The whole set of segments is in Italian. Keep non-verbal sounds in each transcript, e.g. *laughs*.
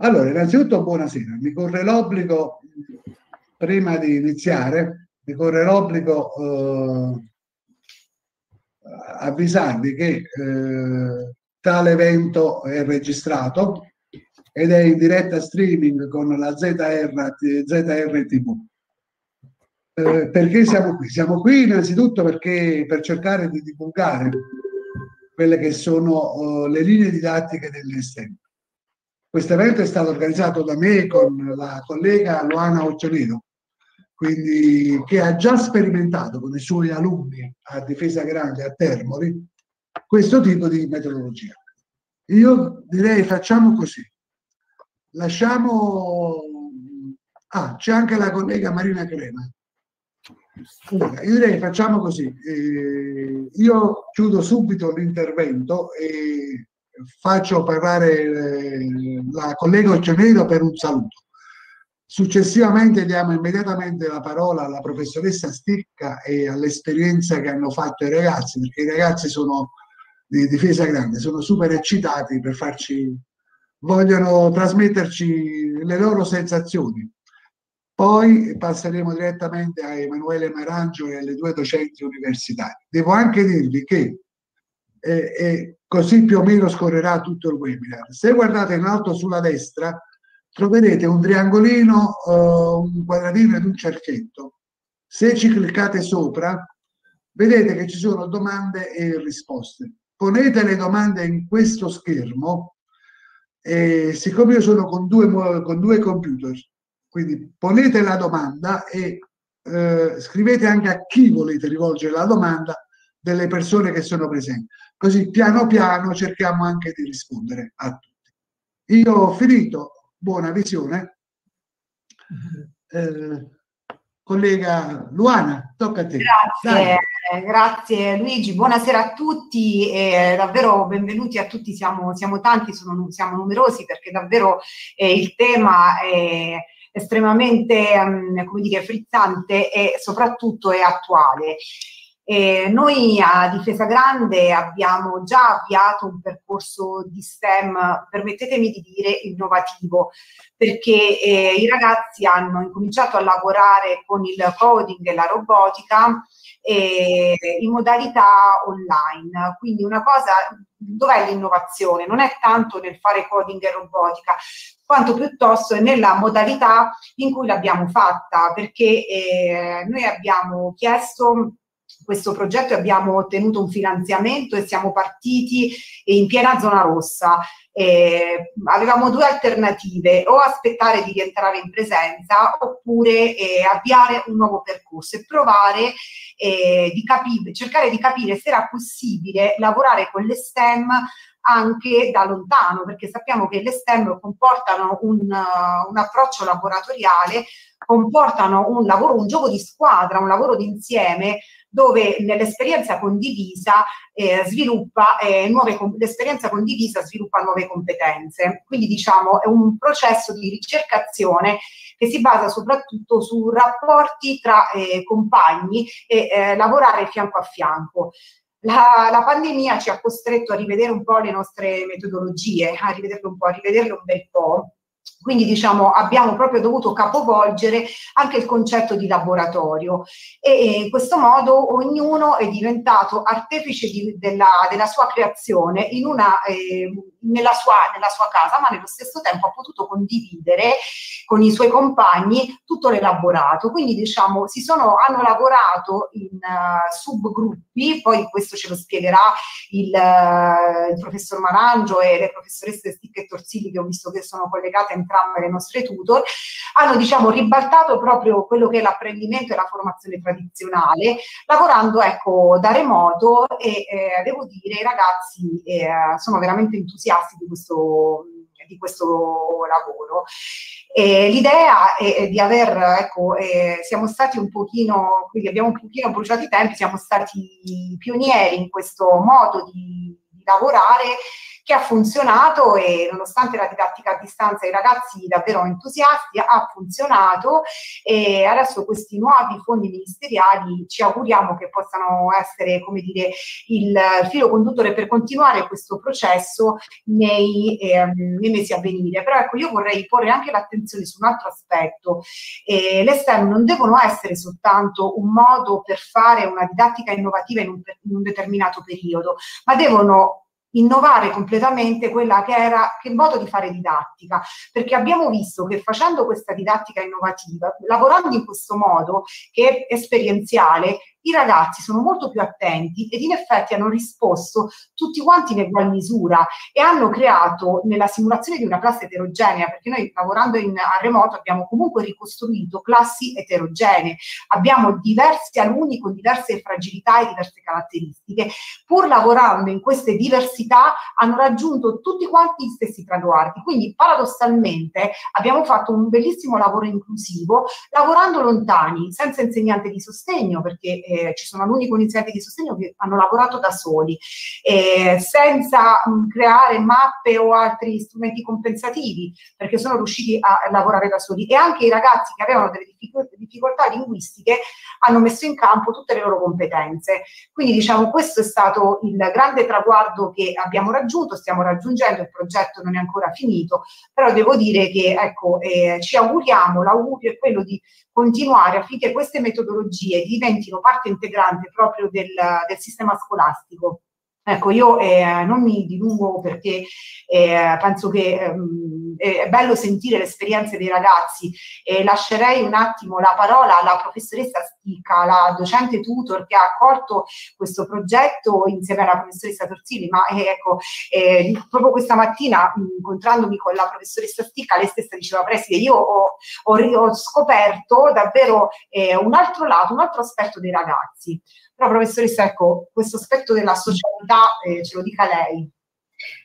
Allora, innanzitutto buonasera, mi corre l'obbligo, prima di iniziare, mi corre l'obbligo eh, avvisarvi che eh, tale evento è registrato ed è in diretta streaming con la ZR, ZR TV. Eh, perché siamo qui? Siamo qui innanzitutto perché per cercare di divulgare quelle che sono uh, le linee didattiche dell'ESTEM questo evento è stato organizzato da me con la collega Luana Occiolino, quindi, che ha già sperimentato con i suoi alunni a Difesa Grande a Termoli questo tipo di metodologia. Io direi facciamo così. Lasciamo... Ah, c'è anche la collega Marina Crema. Io direi facciamo così. Eh, io chiudo subito l'intervento e faccio parlare eh, la collega Occionero per un saluto. Successivamente diamo immediatamente la parola alla professoressa Sticca e all'esperienza che hanno fatto i ragazzi, perché i ragazzi sono di difesa grande, sono super eccitati per farci, vogliono trasmetterci le loro sensazioni. Poi passeremo direttamente a Emanuele Marangio e alle due docenti universitari. Devo anche dirvi che eh, eh, così più o meno scorrerà tutto il webinar. Se guardate in alto sulla destra troverete un triangolino, uh, un quadratino ed un cerchietto. Se ci cliccate sopra vedete che ci sono domande e risposte. Ponete le domande in questo schermo e siccome io sono con due, con due computer, quindi ponete la domanda e eh, scrivete anche a chi volete rivolgere la domanda delle persone che sono presenti. Così piano piano cerchiamo anche di rispondere a tutti. Io ho finito, buona visione. Eh, collega Luana, tocca a te. Grazie, grazie Luigi, buonasera a tutti e davvero benvenuti a tutti, siamo, siamo tanti, sono, siamo numerosi perché davvero eh, il tema è estremamente, um, come dire, frizzante e soprattutto è attuale. Eh, noi a Difesa Grande abbiamo già avviato un percorso di STEM, permettetemi di dire, innovativo, perché eh, i ragazzi hanno incominciato a lavorare con il coding e la robotica eh, in modalità online. Quindi una cosa, dov'è l'innovazione? Non è tanto nel fare coding e robotica, quanto piuttosto è nella modalità in cui l'abbiamo fatta, perché eh, noi abbiamo chiesto questo progetto e abbiamo ottenuto un finanziamento e siamo partiti in piena zona rossa. Eh, avevamo due alternative, o aspettare di rientrare in presenza oppure eh, avviare un nuovo percorso e provare eh, di capire, cercare di capire se era possibile lavorare con le STEM anche da lontano, perché sappiamo che le STEM comportano un, un approccio laboratoriale, comportano un lavoro, un gioco di squadra, un lavoro d'insieme dove nell'esperienza condivisa eh, sviluppa eh, nuove, l'esperienza condivisa sviluppa nuove competenze. Quindi diciamo è un processo di ricercazione che si basa soprattutto su rapporti tra eh, compagni e eh, lavorare fianco a fianco. La, la, pandemia ci ha costretto a rivedere un po' le nostre metodologie, a rivederle un po', a rivederle un bel po'. Quindi diciamo abbiamo proprio dovuto capovolgere anche il concetto di laboratorio e in questo modo ognuno è diventato artefice di, della, della, sua creazione in una, eh, nella, sua, nella, sua, casa, ma nello stesso tempo ha potuto condividere con i suoi compagni tutto l'elaborato. Quindi diciamo si sono, hanno lavorato in uh, subgruppi, poi questo ce lo spiegherà il, uh, il professor Marangio e le professoresse Sticca e Torsili che ho visto che sono collegate entrambe le nostre tutor, hanno diciamo ribaltato proprio quello che è l'apprendimento e la formazione tradizionale, lavorando ecco da remoto e eh, devo dire i ragazzi eh, sono veramente entusiasti di questo di questo lavoro. Eh, l'idea è, di aver, ecco, eh, siamo stati un pochino, quindi abbiamo un pochino bruciato i tempi, siamo stati pionieri in questo modo di, di lavorare che ha funzionato e nonostante la didattica a distanza i ragazzi davvero entusiasti ha funzionato e adesso questi nuovi fondi ministeriali ci auguriamo che possano essere come dire il filo conduttore per continuare questo processo nei, eh, nei mesi a venire. Però ecco io vorrei porre anche l'attenzione su un altro aspetto. Eh, le STEM non devono essere soltanto un modo per fare una didattica innovativa in un, in un determinato periodo, ma devono innovare completamente quella che era che modo di fare didattica, perché abbiamo visto che facendo questa didattica innovativa, lavorando in questo modo che è esperienziale, i ragazzi sono molto più attenti ed in effetti hanno risposto tutti quanti in ugual misura e hanno creato nella simulazione di una classe eterogenea, perché noi lavorando in, a remoto abbiamo comunque ricostruito classi eterogenee, abbiamo diversi alunni con diverse fragilità e diverse caratteristiche, pur lavorando in queste diversità hanno raggiunto tutti quanti gli stessi traguardi, quindi paradossalmente abbiamo fatto un bellissimo lavoro inclusivo lavorando lontani, senza insegnante di sostegno, perché eh, ci sono alunni con insegnanti di sostegno che hanno lavorato da soli, eh, senza mh, creare mappe o altri strumenti compensativi, perché sono riusciti a lavorare da soli. E anche i ragazzi che avevano delle difficoltà linguistiche hanno messo in campo tutte le loro competenze. Quindi diciamo questo è stato il grande traguardo che abbiamo raggiunto, stiamo raggiungendo, il progetto non è ancora finito, però devo dire che ecco, eh, ci auguriamo, l'augurio è quello di continuare affinché queste metodologie diventino parte integrante proprio del, del sistema scolastico. Ecco, io eh, non mi dilungo perché eh, penso che ehm, è bello sentire le esperienze dei ragazzi e lascerei un attimo la parola alla professoressa Stica, la docente tutor che ha accolto questo progetto insieme alla professoressa Torzini, ma eh, ecco, eh, proprio questa mattina incontrandomi con la professoressa Stica, lei stessa diceva, preside, io ho, ho, ho scoperto davvero eh, un altro lato, un altro aspetto dei ragazzi. Però professoressa, ecco, questo aspetto della socialità eh, ce lo dica lei.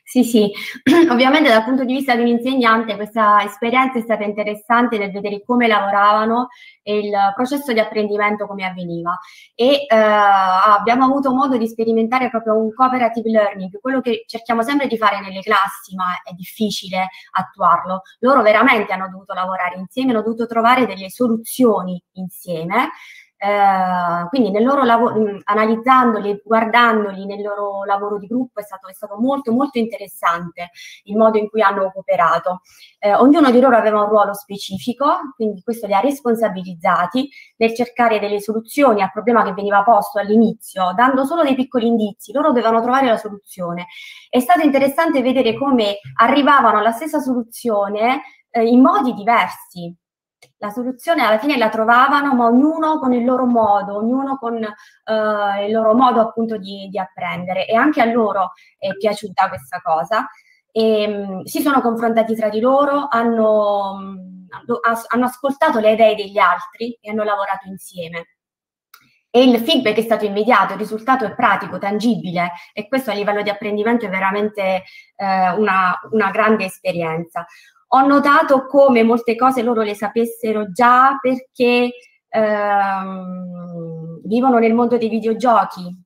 Sì, sì, *clears throat* ovviamente dal punto di vista di un insegnante questa esperienza è stata interessante nel vedere come lavoravano e il processo di apprendimento come avveniva e eh, abbiamo avuto modo di sperimentare proprio un cooperative learning, quello che cerchiamo sempre di fare nelle classi ma è difficile attuarlo. Loro veramente hanno dovuto lavorare insieme, hanno dovuto trovare delle soluzioni insieme eh, quindi nel loro lavoro, mm, analizzandoli, guardandoli nel loro lavoro di gruppo è stato, è stato, molto molto interessante il modo in cui hanno cooperato. Eh, ognuno di loro aveva un ruolo specifico, quindi questo li ha responsabilizzati nel cercare delle soluzioni al problema che veniva posto all'inizio, dando solo dei piccoli indizi, loro dovevano trovare la soluzione. È stato interessante vedere come arrivavano alla stessa soluzione eh, in modi diversi la soluzione alla fine la trovavano, ma ognuno con il loro modo, ognuno con eh, il loro modo appunto di, di, apprendere. E anche a loro è piaciuta questa cosa. E, mh, si sono confrontati tra di loro, hanno, mh, hanno ascoltato le idee degli altri e hanno lavorato insieme. E il feedback è stato immediato, il risultato è pratico, tangibile e questo a livello di apprendimento è veramente eh, una, una, grande esperienza ho notato come molte cose loro le sapessero già perché ehm, vivono nel mondo dei videogiochi.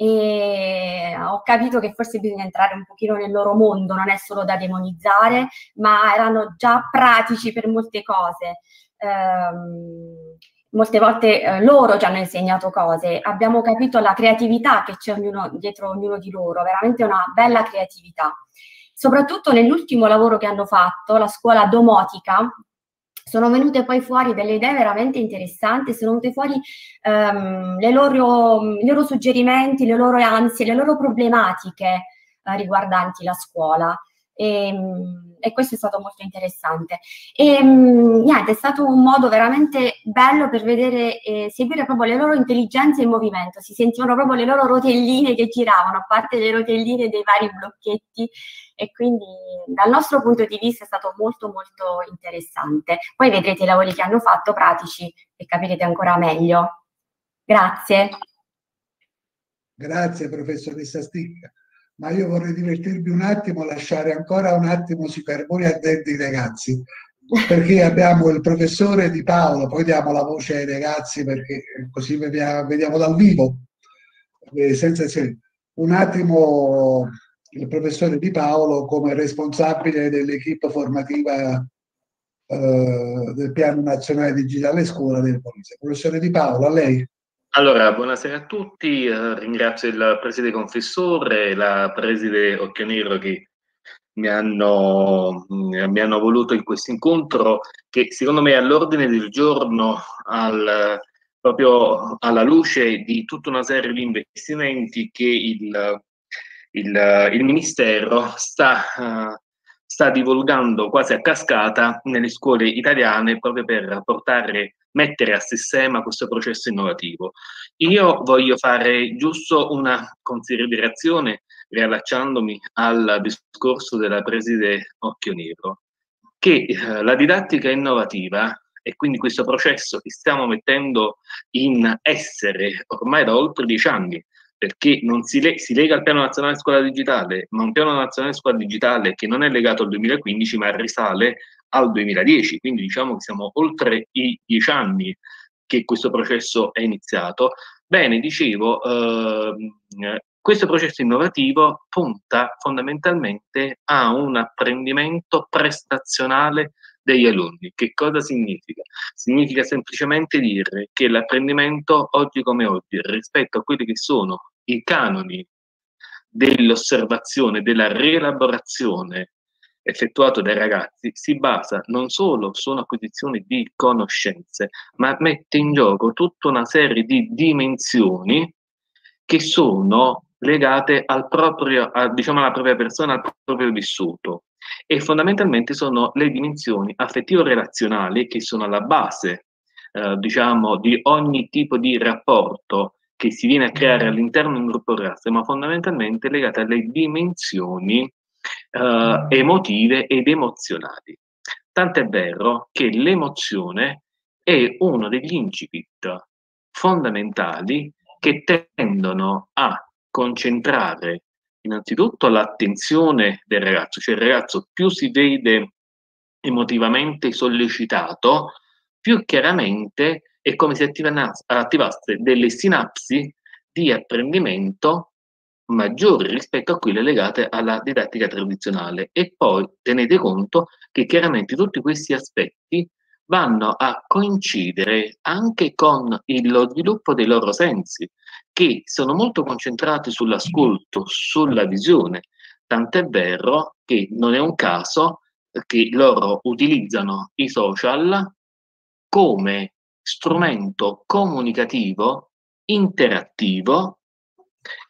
E ho capito che forse bisogna entrare un pochino nel loro mondo, non è solo da demonizzare, ma erano già pratici per molte cose. Um, molte volte eh, loro ci hanno insegnato cose, abbiamo capito la creatività che c'è ognuno, dietro ognuno di loro, veramente una bella creatività soprattutto nell'ultimo lavoro che hanno fatto, la scuola domotica, sono venute poi fuori delle idee veramente interessanti, sono venute fuori um, loro, i loro suggerimenti, le loro ansie, le loro problematiche uh, riguardanti la scuola. E, ehm, e, questo è stato molto interessante. E um, niente, è stato un modo veramente bello per vedere e seguire proprio le loro intelligenze in movimento. Si sentivano proprio le loro rotelline che giravano, a parte le rotelline dei vari blocchetti e quindi dal nostro punto di vista è stato molto molto interessante. Poi vedrete i lavori che hanno fatto pratici e capirete ancora meglio. Grazie. Grazie professoressa Sticca. Ma io vorrei divertirmi un attimo, lasciare ancora un attimo sui carboni ardenti i ragazzi, perché abbiamo il professore di Paolo, poi diamo la voce ai ragazzi perché così vediamo, vediamo dal vivo, eh, senza un attimo il professore Di Paolo come responsabile dell'equipe formativa eh, del Piano Nazionale Digitale Scuola del Polizia. Professore Di Paolo, a lei. Allora, buonasera a tutti, eh, ringrazio il preside confessore, la preside Occhionero che mi hanno, mm, mi hanno voluto in questo incontro che secondo me è all'ordine del giorno al, proprio alla luce di tutta una serie di investimenti che il, il, il Ministero sta, uh, sta divulgando quasi a cascata nelle scuole italiane proprio per portare mettere a sistema questo processo innovativo. Io voglio fare giusto una considerazione riallacciandomi al discorso della preside Occhio Nero, che eh, la didattica innovativa e quindi questo processo che stiamo mettendo in essere ormai da oltre dieci anni, perché non si, le- si lega al piano nazionale scuola digitale, ma un piano nazionale scuola digitale che non è legato al 2015, ma risale al 2010, quindi diciamo che siamo oltre i dieci anni che questo processo è iniziato. Bene, dicevo, eh, questo processo innovativo punta fondamentalmente a un apprendimento prestazionale degli alunni. Che cosa significa? Significa semplicemente dire che l'apprendimento oggi come oggi, rispetto a quelli che sono i canoni dell'osservazione, della rielaborazione effettuato dai ragazzi si basa non solo sull'acquisizione di conoscenze, ma mette in gioco tutta una serie di dimensioni che sono legate al proprio, a, diciamo alla propria persona, al proprio vissuto. E fondamentalmente sono le dimensioni affettivo-relazionali che sono alla base, eh, diciamo, di ogni tipo di rapporto che si viene a creare all'interno di un gruppo classe, ma fondamentalmente legate alle dimensioni eh, emotive ed emozionali. Tant'è vero che l'emozione è uno degli incipit fondamentali che tendono a concentrare innanzitutto l'attenzione del ragazzo, cioè il ragazzo più si vede emotivamente sollecitato, più chiaramente è come se attivasse delle sinapsi di apprendimento maggiori rispetto a quelle legate alla didattica tradizionale. E poi tenete conto che chiaramente tutti questi aspetti vanno a coincidere anche con lo sviluppo dei loro sensi, che sono molto concentrati sull'ascolto, sulla visione, tant'è vero che non è un caso che loro utilizzano i social come strumento comunicativo, interattivo,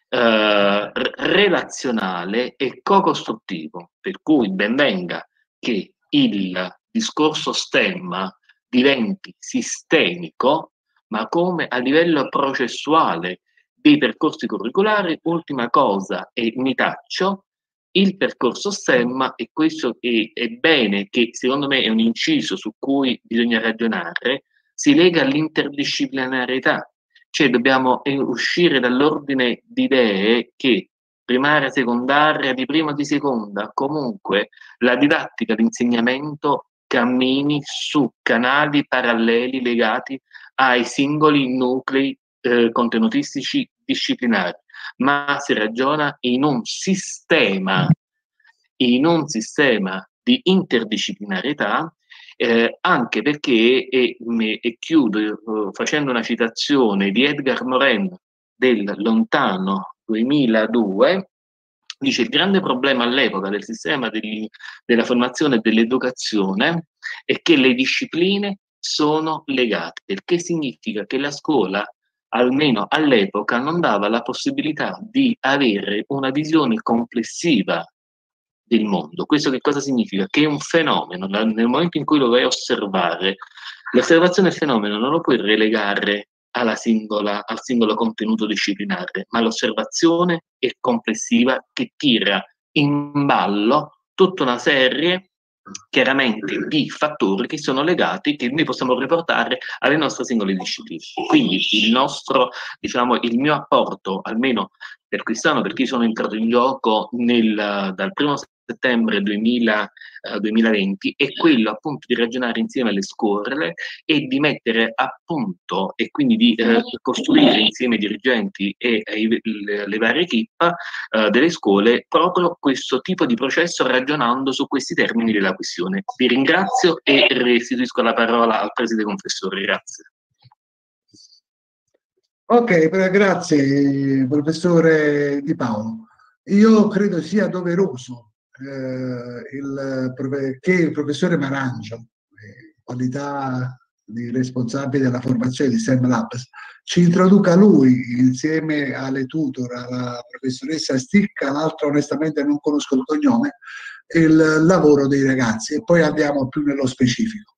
eh, relazionale e co-costruttivo, per cui ben venga che il discorso STEM diventi sistemico, ma come a livello processuale dei percorsi curricolari, ultima cosa, e mi taccio, il percorso STEM, e questo è, è bene che secondo me è un inciso su cui bisogna ragionare, si lega all'interdisciplinarietà, cioè dobbiamo uscire dall'ordine di idee che primaria, secondaria, di prima di seconda, comunque la didattica, l'insegnamento cammini su canali paralleli legati ai singoli nuclei eh, contenutistici disciplinari, ma si ragiona in un sistema, in un sistema di interdisciplinarietà eh, anche perché, e, e chiudo eh, facendo una citazione di Edgar Morin del lontano 2002, dice il grande problema all'epoca del sistema degli, della formazione e dell'educazione è che le discipline sono legate, il che significa che la scuola, almeno all'epoca, non dava la possibilità di avere una visione complessiva del mondo. Questo che cosa significa? Che è un fenomeno, nel momento in cui lo vai a osservare, l'osservazione del fenomeno non lo puoi relegare singola, al singolo contenuto disciplinare, ma l'osservazione è complessiva che tira in ballo tutta una serie chiaramente di fattori che sono legati, che noi possiamo riportare alle nostre singole discipline. Quindi il nostro, diciamo, il mio apporto, almeno per quest'anno, perché sono entrato in gioco nel, dal primo settembre 2000, eh, 2020 è quello appunto di ragionare insieme alle scuole e di mettere a punto e quindi di eh, costruire insieme ai dirigenti e ai, le, le, varie equip eh, delle scuole proprio questo tipo di processo ragionando su questi termini della questione. Vi ringrazio e restituisco la parola al Presidente Confessore. Grazie. Ok, grazie professore Di Paolo. Io credo sia doveroso eh, il, che il professore Marangio, in qualità di responsabile della formazione di STEM Labs, ci introduca lui insieme alle tutor, alla professoressa Sticca, l'altra onestamente non conosco il cognome, il lavoro dei ragazzi e poi andiamo più nello specifico.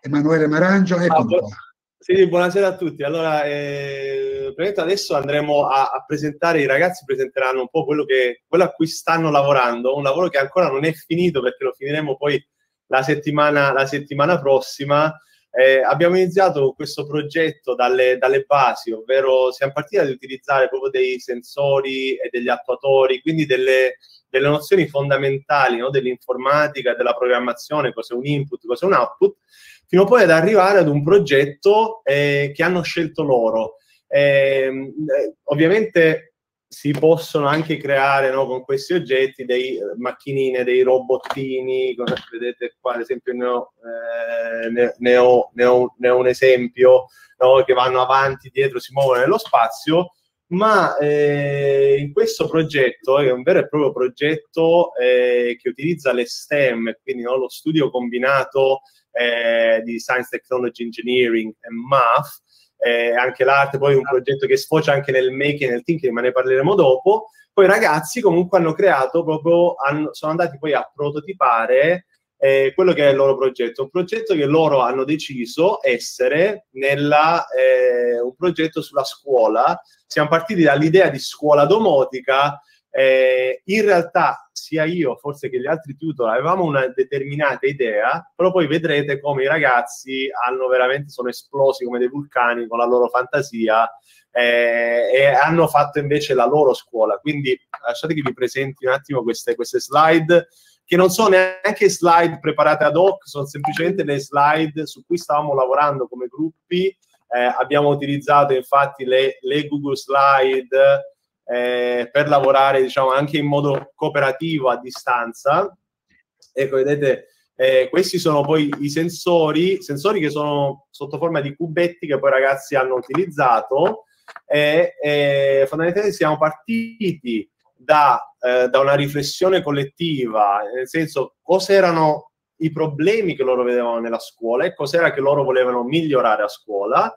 Emanuele Marangio, eccolo qua. Sì, buonasera a tutti. Allora, eh, adesso andremo a, a, presentare, i ragazzi presenteranno un po' quello, che, quello a cui stanno lavorando, un lavoro che ancora non è finito perché lo finiremo poi la settimana, la settimana prossima. Eh, abbiamo iniziato questo progetto dalle, dalle, basi, ovvero siamo partiti ad utilizzare proprio dei sensori e degli attuatori, quindi delle, delle nozioni fondamentali no? dell'informatica, della programmazione, cos'è un input, cos'è un output, fino poi ad arrivare ad un progetto eh, che hanno scelto loro. Ehm, eh, ovviamente si possono anche creare no, con questi oggetti dei macchinine, dei robottini, come vedete qua ad esempio ne ho, eh, ne, ne ho, ne ho, ne ho un esempio, no, che vanno avanti, dietro, si muovono nello spazio, ma eh, in questo progetto, è un vero e proprio progetto eh, che utilizza le STEM, quindi no, lo studio combinato eh, di Science, Technology, Engineering e Math, eh, anche l'arte, poi un progetto che sfocia anche nel making e nel thinking, ma ne parleremo dopo. Poi i ragazzi comunque hanno creato proprio, hanno, sono andati poi a prototipare eh, quello che è il loro progetto, un progetto che loro hanno deciso essere nella, eh, un progetto sulla scuola. Siamo partiti dall'idea di scuola domotica eh, in realtà sia io, forse che gli altri tutor, avevamo una determinata idea, però poi vedrete come i ragazzi hanno veramente, sono esplosi come dei vulcani con la loro fantasia eh, e hanno fatto invece la loro scuola. Quindi lasciate che vi presenti un attimo queste, queste slide che non sono neanche slide preparate ad hoc, sono semplicemente le slide su cui stavamo lavorando come gruppi. Eh, abbiamo utilizzato infatti le, le Google Slide eh, per lavorare diciamo, anche in modo cooperativo a distanza. Ecco, vedete, eh, questi sono poi i sensori, sensori che sono sotto forma di cubetti che poi i ragazzi hanno utilizzato e, e fondamentalmente siamo partiti da, eh, da, una riflessione collettiva, nel senso cos'erano i problemi che loro vedevano nella scuola e cos'era che loro volevano migliorare a scuola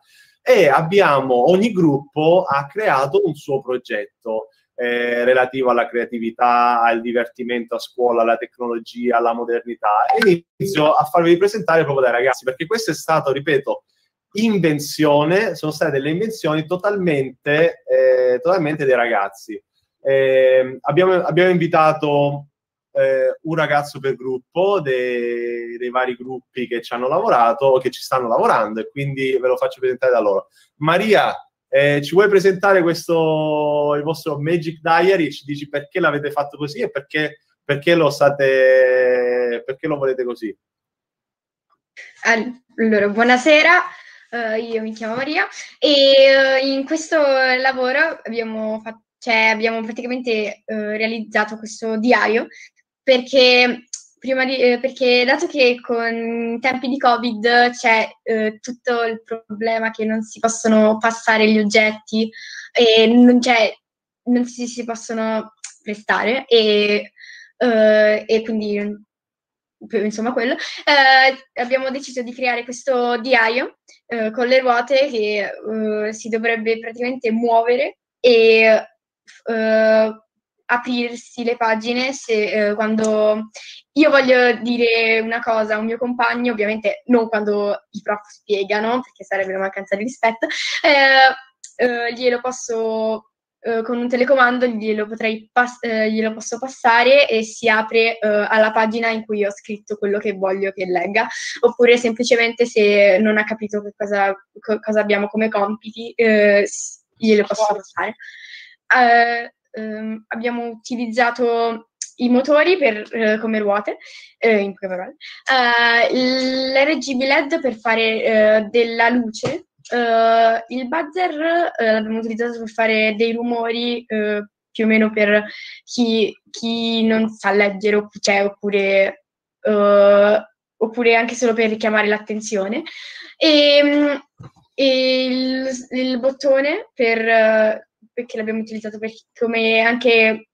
e abbiamo, ogni gruppo ha creato un suo progetto eh, relativo alla creatività, al divertimento a scuola, alla tecnologia, alla modernità e inizio a farvi presentare proprio dai ragazzi perché questo è stato, ripeto, invenzione, sono state delle invenzioni totalmente, eh, totalmente dei ragazzi. Eh, abbiamo, abbiamo invitato eh, un ragazzo per gruppo dei, dei, vari gruppi che ci hanno lavorato o che ci stanno lavorando e quindi ve lo faccio presentare da loro. Maria, eh, ci vuoi presentare questo, il vostro Magic Diary? Ci dici perché l'avete fatto così e perché, perché lo state, perché lo volete così? Allora, buonasera. Uh, io mi chiamo Maria e uh, in questo lavoro abbiamo, fatto, cioè, abbiamo praticamente uh, realizzato questo diario perché, di, eh, perché dato che con tempi di Covid c'è eh, tutto il problema che non si possono passare gli oggetti e non, non si, si, possono prestare e, eh, e quindi insomma quello, eh, abbiamo deciso di creare questo diario eh, con le ruote che eh, si dovrebbe praticamente muovere e eh, aprirsi le pagine se, eh, quando io voglio dire una cosa a un mio compagno, ovviamente non quando i prof spiegano, perché sarebbe una mancanza di rispetto, eh, eh, glielo posso eh, con un telecomando glielo, potrei pass- eh, glielo posso passare e si apre eh, alla pagina in cui ho scritto quello che voglio che legga, oppure semplicemente se non ha capito che cosa, co- cosa abbiamo come compiti, glielo posso passare. Uh, ehm, abbiamo utilizzato i motori per, eh, come ruote, eh, in poche parole, uh, l'RGB LED per fare uh, della luce, uh, il buzzer l'abbiamo utilizzato per fare dei rumori più o meno per chi, chi non sa leggere cioè, oppure, oppure anche solo per richiamare l'attenzione. E, ehm, e il, il, bottone per, perché l'abbiamo utilizzato per, come anche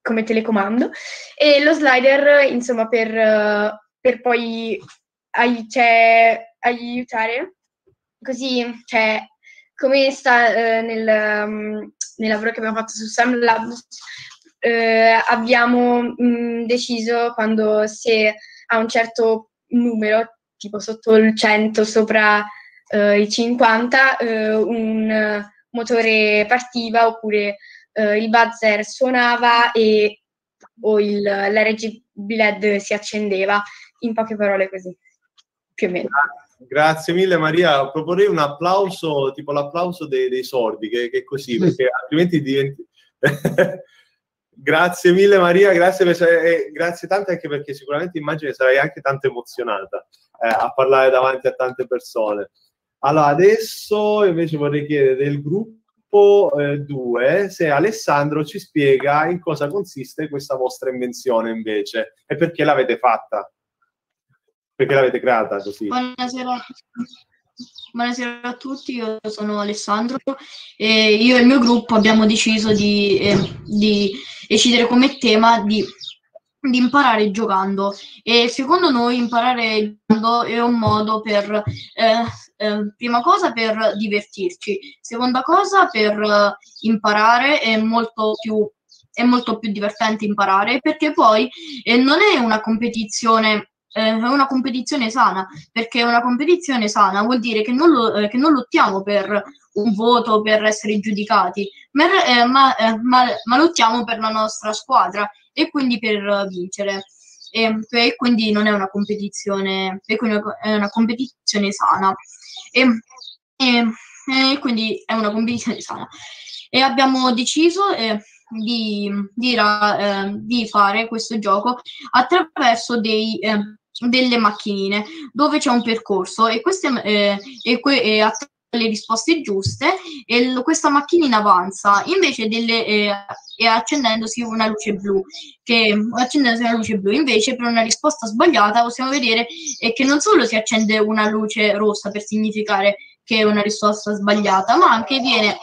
come telecomando. E lo slider insomma per, per poi ai, cioè, aiutare. Così cioè come sta eh, nel, um, nel, lavoro che abbiamo fatto su SamLab eh, abbiamo mh, mm, deciso quando se a un certo numero tipo sotto il 100 sopra eh, i 50 eh, un motore partiva oppure eh, il buzzer suonava e o il, l'RGB LED si accendeva, in poche parole così, più o meno. Grazie mille Maria, proporrei un applauso, tipo l'applauso dei, dei sordi, che, che, è così, perché altrimenti diventi... *laughs* grazie mille Maria, grazie, per, grazie tante anche perché sicuramente immagino che sarai anche tanto emozionata eh, a parlare davanti a tante persone. Allora, adesso invece vorrei chiedere del gruppo gruppo 2 eh, se Alessandro ci spiega in cosa consiste questa vostra invenzione invece e perché l'avete fatta. Perché l'avete creata così? Buonasera. Buonasera a tutti, io sono Alessandro e io e il mio gruppo abbiamo deciso di, eh, di decidere come tema di, di, imparare giocando e secondo noi imparare giocando è un modo per eh, Ehm, prima cosa per divertirci, seconda cosa per uh, imparare, è molto più è molto più divertente imparare perché poi eh, non è una competizione eh, è una competizione sana perché una competizione sana vuol dire che non, lo, eh, che non lottiamo per un voto per essere giudicati ma, eh, ma, eh, ma, ma, lottiamo per la nostra squadra e quindi per vincere. E, e quindi non è una competizione è una competizione sana e, e, e quindi è una competizione sana. E abbiamo deciso eh, di, di, eh, di, fare questo gioco attraverso dei, eh, delle macchinine dove c'è un percorso e queste eh, e que- e le risposte giuste e l- questa macchinina avanza. Invece delle eh, e accendendosi una luce blu che accendendosi una luce blu invece per una risposta sbagliata possiamo vedere eh, che non solo si accende una luce rossa per significare che è una risposta sbagliata ma anche viene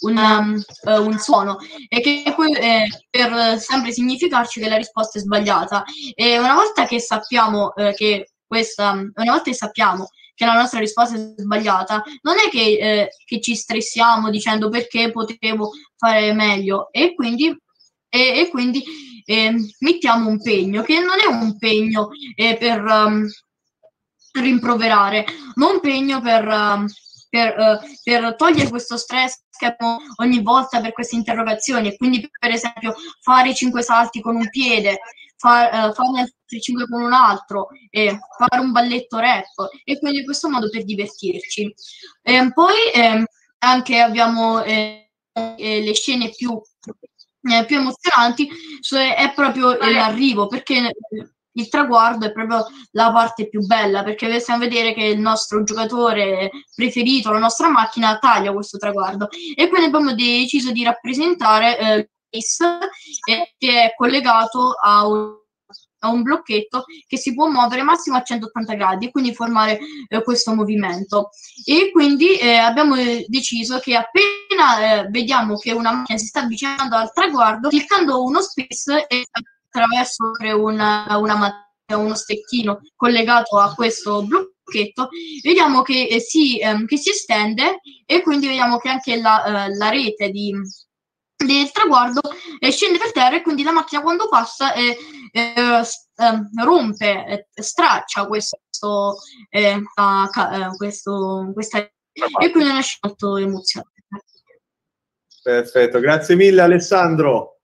un, um, uh, un suono. E che eh, per sempre significarci che la risposta è sbagliata. E una volta che sappiamo eh, che questa una volta che sappiamo che la nostra risposta è sbagliata, non è che, eh, che ci stressiamo dicendo perché potevo fare meglio e quindi, e, e quindi eh, mettiamo un pegno, che non è un pegno eh, per um, rimproverare, ma un pegno per... Um, per, uh, per, togliere questo stress che abbiamo ogni volta per queste interrogazioni e quindi per esempio fare cinque salti con un piede far, uh, farne altri 5 con un altro, e fare un balletto rap e quindi in questo modo per divertirci. E poi eh, anche abbiamo eh, eh, le scene più, eh, più emozionanti, cioè è proprio l'arrivo, perché il traguardo è proprio la parte più bella perché possiamo vedere che il nostro giocatore preferito, la nostra macchina, taglia questo traguardo e quindi abbiamo deciso di rappresentare eh, che è collegato a un, a un, blocchetto che si può muovere massimo a 180 gradi e quindi formare eh, questo movimento. E quindi eh, abbiamo deciso che appena eh, vediamo che una macchina si sta avvicinando al traguardo, cliccando uno space e attraverso una, una uno stecchino collegato a questo blocchetto, vediamo che, eh, si, ehm, che si estende e quindi vediamo che anche la, eh, la rete di, del traguardo eh, scende per terra e quindi la macchina quando passa eh, eh, rompe, straccia questo, uh, questo questa e quindi è una scena molto emozionante. Perfetto, grazie mille Alessandro.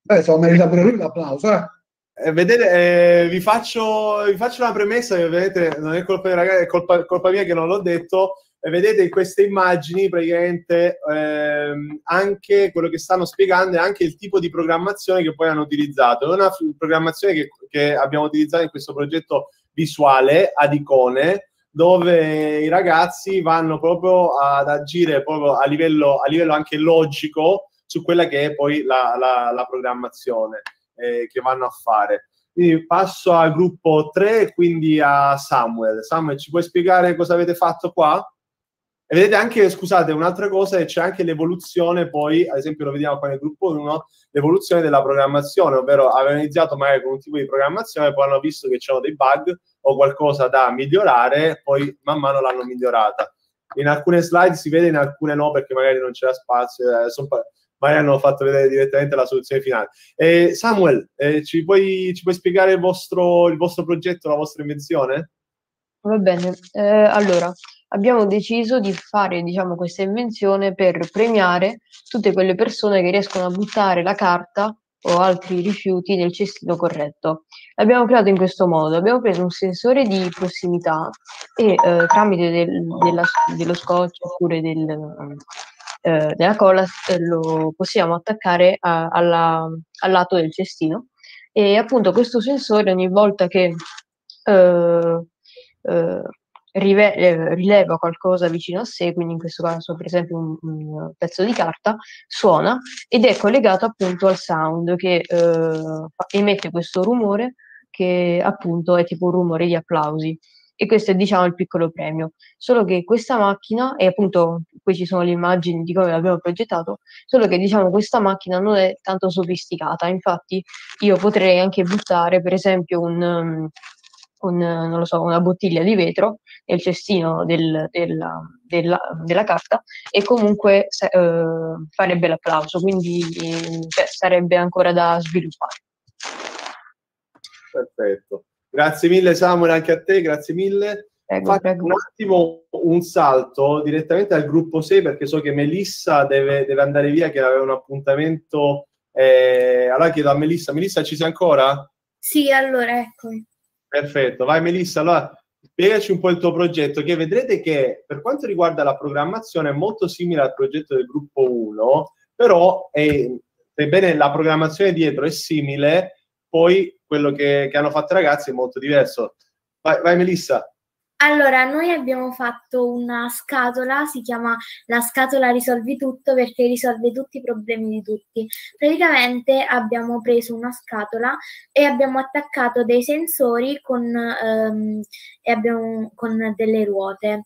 Beh, insomma, merita pure lui l'applauso. Eh. Eh, vedete, eh, vi, faccio, vi, faccio, una premessa che ovviamente non è colpa dei ragazzi, è colpa, colpa mia che non l'ho detto, vedete in queste immagini praticamente ehm, anche quello che stanno spiegando è anche il tipo di programmazione che poi hanno utilizzato. È una programmazione che, che abbiamo utilizzato in questo progetto visuale ad icone, dove i ragazzi vanno proprio ad agire proprio a livello, a livello anche logico su quella che è poi la, la, la programmazione eh, che vanno a fare. Quindi passo al gruppo 3, quindi a Samuel. Samuel, ci puoi spiegare cosa avete fatto qua? E vedete anche, scusate, un'altra cosa è c'è anche l'evoluzione, poi, ad esempio, lo vediamo qua nel gruppo 1, l'evoluzione della programmazione, ovvero avevano iniziato magari con un tipo di programmazione, poi hanno visto che c'erano dei bug o qualcosa da migliorare, poi man mano l'hanno migliorata. In alcune slide si vede, in alcune no, perché magari non c'era spazio, eh, magari hanno fatto vedere direttamente la soluzione finale. Eh, Samuel, eh, ci, puoi, ci, puoi, spiegare il vostro, il vostro progetto, la vostra invenzione? Va bene, eh, allora abbiamo deciso di fare diciamo, questa invenzione per premiare tutte quelle persone che riescono a buttare la carta o altri rifiuti nel cestino corretto. L'abbiamo creato in questo modo, abbiamo preso un sensore di prossimità e eh, tramite del, della, dello scotch oppure del, eh, della colla eh, lo possiamo attaccare a, alla, al lato del cestino e appunto questo sensore ogni volta che eh, eh, rive- eh, rileva qualcosa vicino a sé, quindi in questo caso per esempio un, un pezzo di carta, suona ed è collegato appunto al sound che eh, emette questo rumore che appunto è tipo un rumore di applausi. E questo è diciamo il piccolo premio. Solo che questa macchina, e appunto qui ci sono le immagini di come l'abbiamo progettato, solo che diciamo questa macchina non è tanto sofisticata. Infatti io potrei anche buttare per esempio un, un, so, una bottiglia di vetro nel cestino del, della, della, della, carta e comunque se, eh, farebbe l'applauso, quindi cioè, sarebbe ancora da sviluppare. Perfetto. Grazie mille Samuel, anche a te, grazie mille. Prego, prego. un attimo un salto direttamente al gruppo 6 perché so che Melissa deve, deve andare via, che aveva un appuntamento. Eh, allora chiedo a Melissa, Melissa ci sei ancora? Sì, allora eccomi. Perfetto, vai Melissa, allora spiegaci un po' il tuo progetto, che vedrete che per quanto riguarda la programmazione è molto simile al progetto del gruppo 1, però è, sebbene la programmazione dietro è simile, poi quello che, che hanno fatto i ragazzi è molto diverso. Vai, vai Melissa. Allora, noi abbiamo fatto una scatola, si chiama la scatola risolvi tutto perché risolve tutti i problemi di tutti. Praticamente abbiamo preso una scatola e abbiamo attaccato dei sensori con, ehm, abbiamo, con delle ruote.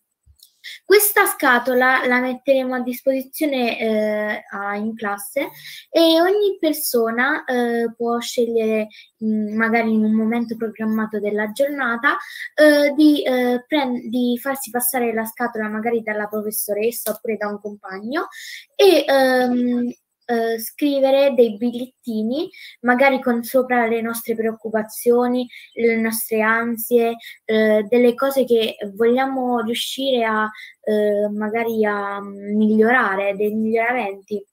Questa scatola la metteremo a disposizione eh, in classe e ogni persona eh, può scegliere, mm, magari in un momento programmato della giornata, eh, di, eh, prend- di, farsi passare la scatola magari dalla professoressa oppure da un compagno e ehm, eh, scrivere dei bigliettini, magari con sopra le nostre preoccupazioni, le nostre ansie, eh, delle cose che vogliamo riuscire a eh, magari a migliorare, dei miglioramenti.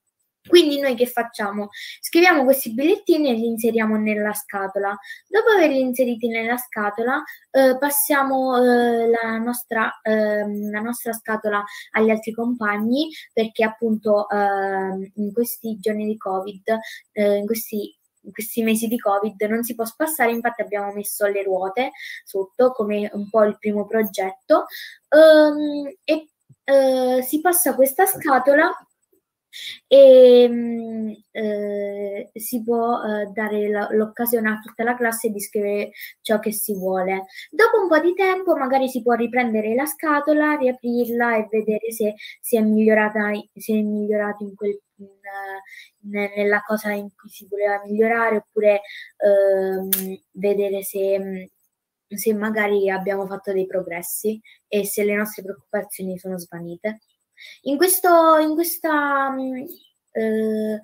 Quindi noi che facciamo? Scriviamo questi bigliettini e li inseriamo nella scatola. Dopo averli inseriti nella scatola, eh, passiamo eh, la, nostra, eh, la, nostra, scatola agli altri compagni perché appunto ehm, in questi giorni di Covid, eh, in questi in questi mesi di Covid non si può spassare, infatti abbiamo messo le ruote sotto come un po' il primo progetto um, e uh, si passa questa scatola e mm, eh, si può eh, dare la, l'occasione a tutta la classe di scrivere ciò che si vuole. Dopo un po' di tempo magari si può riprendere la scatola, riaprirla e vedere se si è migliorata, se è migliorato in quel, in, nella cosa in cui si voleva migliorare oppure ehm, vedere se se magari abbiamo fatto dei progressi e se le nostre preoccupazioni sono svanite. In, questo, in questa, mm, eh,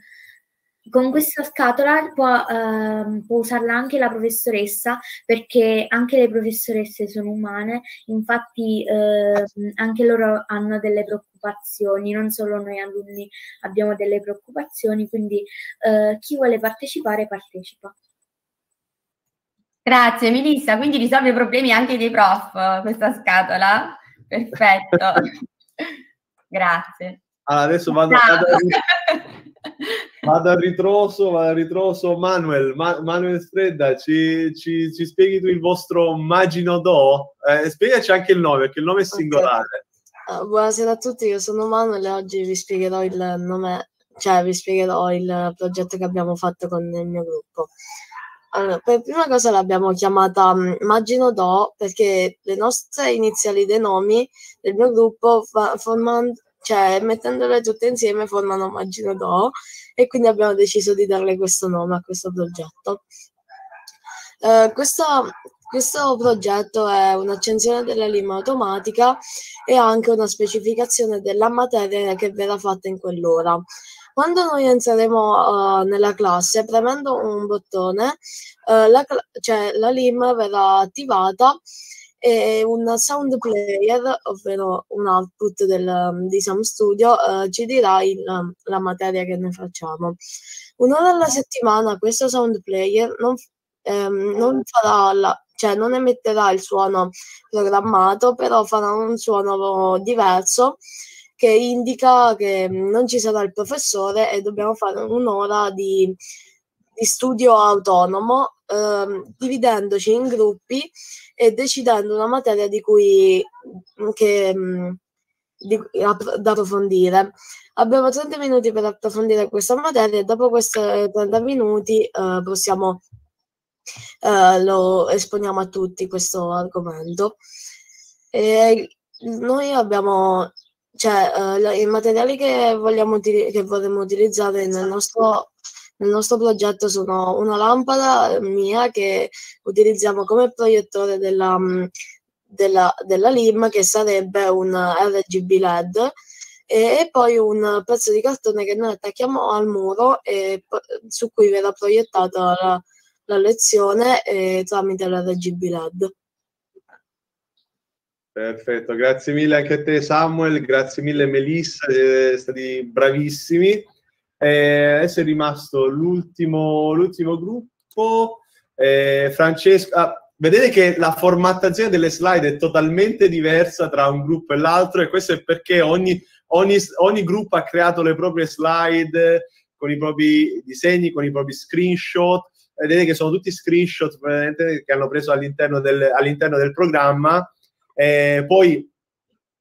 con questa scatola può, eh, può, usarla anche la professoressa perché anche le professoresse sono umane, infatti eh, anche loro hanno delle preoccupazioni, non solo noi alunni abbiamo delle preoccupazioni, quindi eh, chi vuole partecipare partecipa. Grazie Melissa, quindi risolve i problemi anche dei prof questa scatola? Perfetto. *laughs* Grazie. Allora, adesso vado, vado, a, *laughs* vado, a ritroso, vado a ritroso. Manuel, Ma, Manuel Stredda, ci, ci, ci, spieghi tu il vostro Magino Do? Eh, spiegaci anche il nome, perché il nome è singolare. Okay. Uh, buonasera a tutti, io sono Manuel e oggi vi spiegherò il nome, cioè vi spiegherò il progetto che abbiamo fatto con il mio gruppo. Allora, per prima cosa l'abbiamo chiamata um, Magino Do perché le nostre iniziali dei nomi del mio gruppo fa, formano, cioè mettendole tutte insieme formano Magino Do e quindi abbiamo deciso di darle questo nome a questo progetto. Uh, questo, questo progetto è un'accensione della lima automatica e anche una specificazione della materia che verrà fatta in quell'ora. Quando noi entreremo uh, nella classe, premendo un bottone, uh, la, cioè, la LIM verrà attivata e un sound player, ovvero un output del, di Sam Studio, uh, ci dirà il, la materia che noi facciamo. Un'ora alla settimana questo sound player non, ehm, non farà la, cioè non emetterà il suono programmato, però farà un suono diverso che indica che non ci sarà il professore e dobbiamo fare un'ora di, di studio autonomo, ehm, dividendoci in gruppi e decidendo una materia di cui che, di, da approfondire. Abbiamo 30 minuti per approfondire questa materia e dopo questi 30 minuti eh, possiamo eh, lo esponiamo a tutti questo argomento. E noi abbiamo cioè, uh, i materiali che, vogliamo, che vorremmo utilizzare nel nostro, nel nostro progetto sono una lampada mia che utilizziamo come proiettore della, della, della LIM, che sarebbe un RGB LED, e, poi un pezzo di cartone che noi attacchiamo al muro e su cui verrà proiettata la, la lezione eh, tramite l'RGB LED. Perfetto, grazie mille anche a te Samuel, grazie mille Melissa, siete stati bravissimi. Eh, adesso è rimasto l'ultimo, l'ultimo gruppo, eh, Francesco. Ah, vedete che la formattazione delle slide è totalmente diversa tra un gruppo e l'altro e questo è perché ogni, ogni, ogni gruppo ha creato le proprie slide con i propri disegni, con i propri screenshot. Vedete che sono tutti screenshot che hanno preso all'interno del, all'interno del programma eh, poi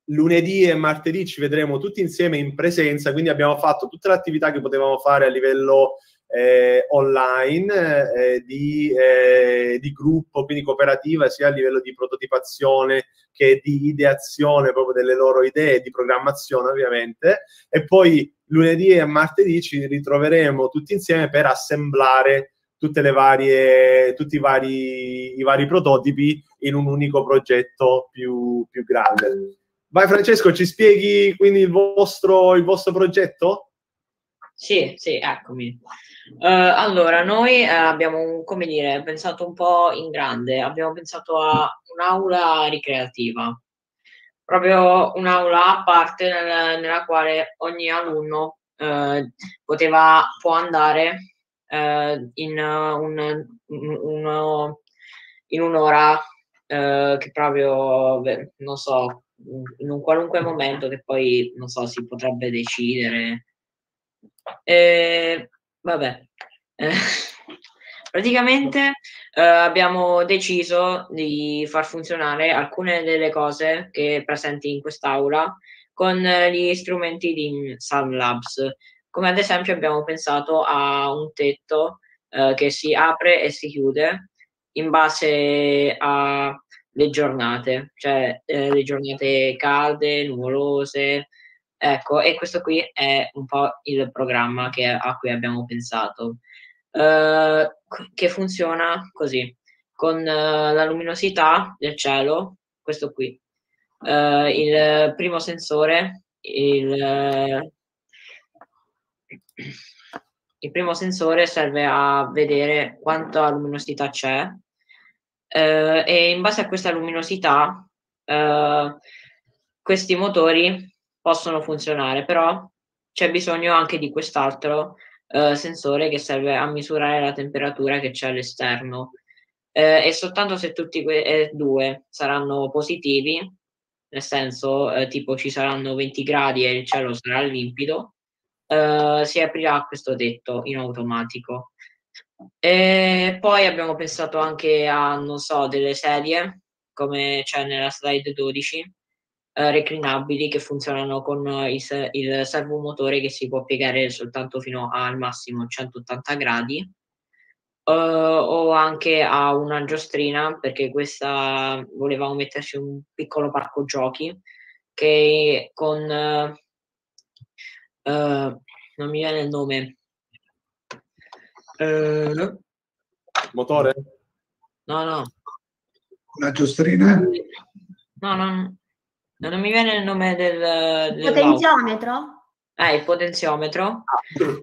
lunedì e martedì ci vedremo tutti insieme in presenza, quindi abbiamo fatto tutte le attività che potevamo fare a livello eh, online eh, di, eh, di, gruppo, quindi cooperativa, sia a livello di prototipazione che di ideazione proprio delle loro idee, di programmazione ovviamente. E poi lunedì e martedì ci ritroveremo tutti insieme per assemblare tutte le varie, tutti i vari, i vari prototipi in un unico progetto più, più grande. Vai Francesco, ci spieghi quindi il vostro, il vostro progetto? Sì, sì, eccomi. Uh, allora, noi uh, abbiamo, come dire, pensato un po' in grande, abbiamo pensato a un'aula ricreativa, proprio un'aula a parte nel, nella quale ogni alunno uh, poteva, può andare eh, in, un, uno, in un'ora eh, che proprio, non so, in un qualunque momento che poi, non so, si potrebbe decidere. E, vabbè. Eh, *laughs* praticamente eh, abbiamo deciso di far funzionare alcune delle cose che presenti in quest'aula con gli strumenti di Sun Labs come ad esempio abbiamo pensato a un tetto eh, che si apre e si chiude in base alle giornate, cioè eh, le giornate calde, nuvolose. Ecco, e questo qui è un po' il programma che, a cui abbiamo pensato, eh, che funziona così, con uh, la luminosità del cielo, questo qui, uh, il primo sensore, il, il primo sensore serve a vedere quanta luminosità c'è eh, e in base a questa luminosità eh, questi motori possono funzionare, però c'è bisogno anche di quest'altro eh, sensore che serve a misurare la temperatura che c'è all'esterno. Eh, e soltanto se tutti e due saranno positivi, nel senso eh, tipo ci saranno 20 gradi e il cielo sarà limpido, eh, si aprirà questo tetto in automatico. E poi abbiamo pensato anche a, non so, delle sedie, come c'è nella slide 12, eh, reclinabili che funzionano con il, il servomotore che si può piegare soltanto fino al massimo 180 gradi Uh, o anche a una giostrina perché questa volevamo metterci un piccolo parco giochi che con uh, uh, non mi viene il nome motore no no una giostrina no no non mi viene il nome del, del potenziometro eh, il potenziometro.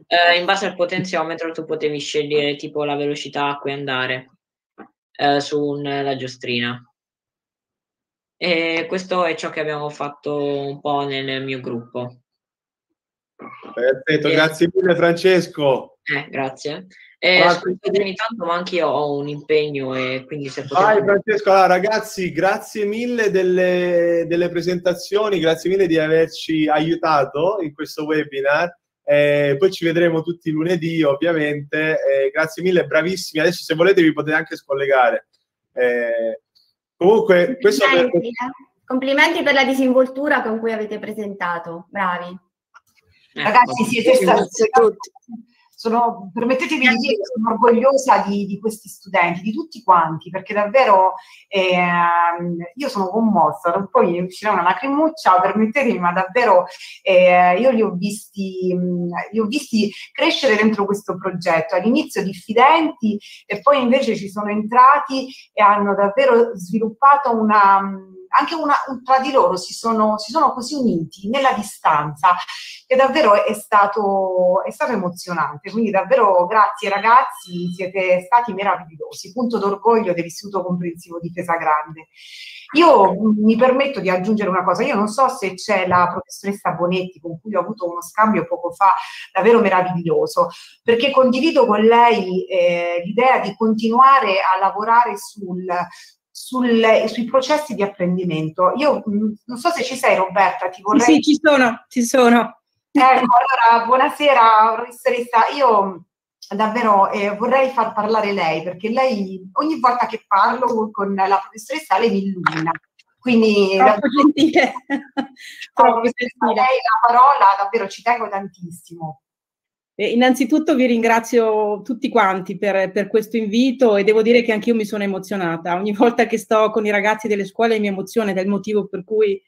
Eh, in base al potenziometro tu potevi scegliere tipo la velocità a cui andare eh, sulla giostrina. E questo è ciò che abbiamo fatto un po' nel mio gruppo. Perfetto, e... grazie mille Francesco. Eh, grazie. Eh, scusatemi tanto, ma anche io ho un impegno e quindi se potete... Vai Francesco, allora, ragazzi, grazie mille delle, delle, presentazioni, grazie mille di averci aiutato in questo webinar. Eh, poi ci vedremo tutti lunedì, ovviamente. Eh, grazie mille, bravissimi. Adesso se volete vi potete anche scollegare. Eh, comunque, questo... Complimenti, per... Complimenti per la disinvoltura con cui avete presentato, bravi. Ragazzi, siete stati tutti sono, permettetemi di dire, sono orgogliosa di, di, questi studenti, di tutti quanti, perché davvero eh, io sono commossa, poi mi uscirà una lacrimuccia, permettetemi, ma davvero eh, io li ho, visti, li ho visti crescere dentro questo progetto, all'inizio diffidenti e poi invece ci sono entrati e hanno davvero sviluppato una anche una, un, tra di loro si sono, si sono, così uniti nella distanza che davvero è stato, è stato emozionante. Quindi davvero grazie ragazzi, siete stati meravigliosi, punto d'orgoglio dell'Istituto Comprensivo di Pesa Grande. Io mi permetto di aggiungere una cosa, io non so se c'è la professoressa Bonetti con cui ho avuto uno scambio poco fa davvero meraviglioso, perché condivido con lei eh, l'idea di continuare a lavorare sul, sulle, sui processi di apprendimento. Io mh, mm, non so se ci sei Roberta, ti vorrei... Sì, ci sono, ci sono. Ecco, allora, buonasera professoressa. Io davvero eh, vorrei far parlare lei, perché lei ogni volta che parlo con la professoressa lei mi illumina. Quindi. Troppo *laughs* gentile. lei la parola davvero ci tengo tantissimo. Eh, innanzitutto vi ringrazio tutti quanti per, per, questo invito e devo dire che anch'io mi sono emozionata. Ogni volta che sto con i ragazzi delle scuole mi emoziona ed è il motivo per cui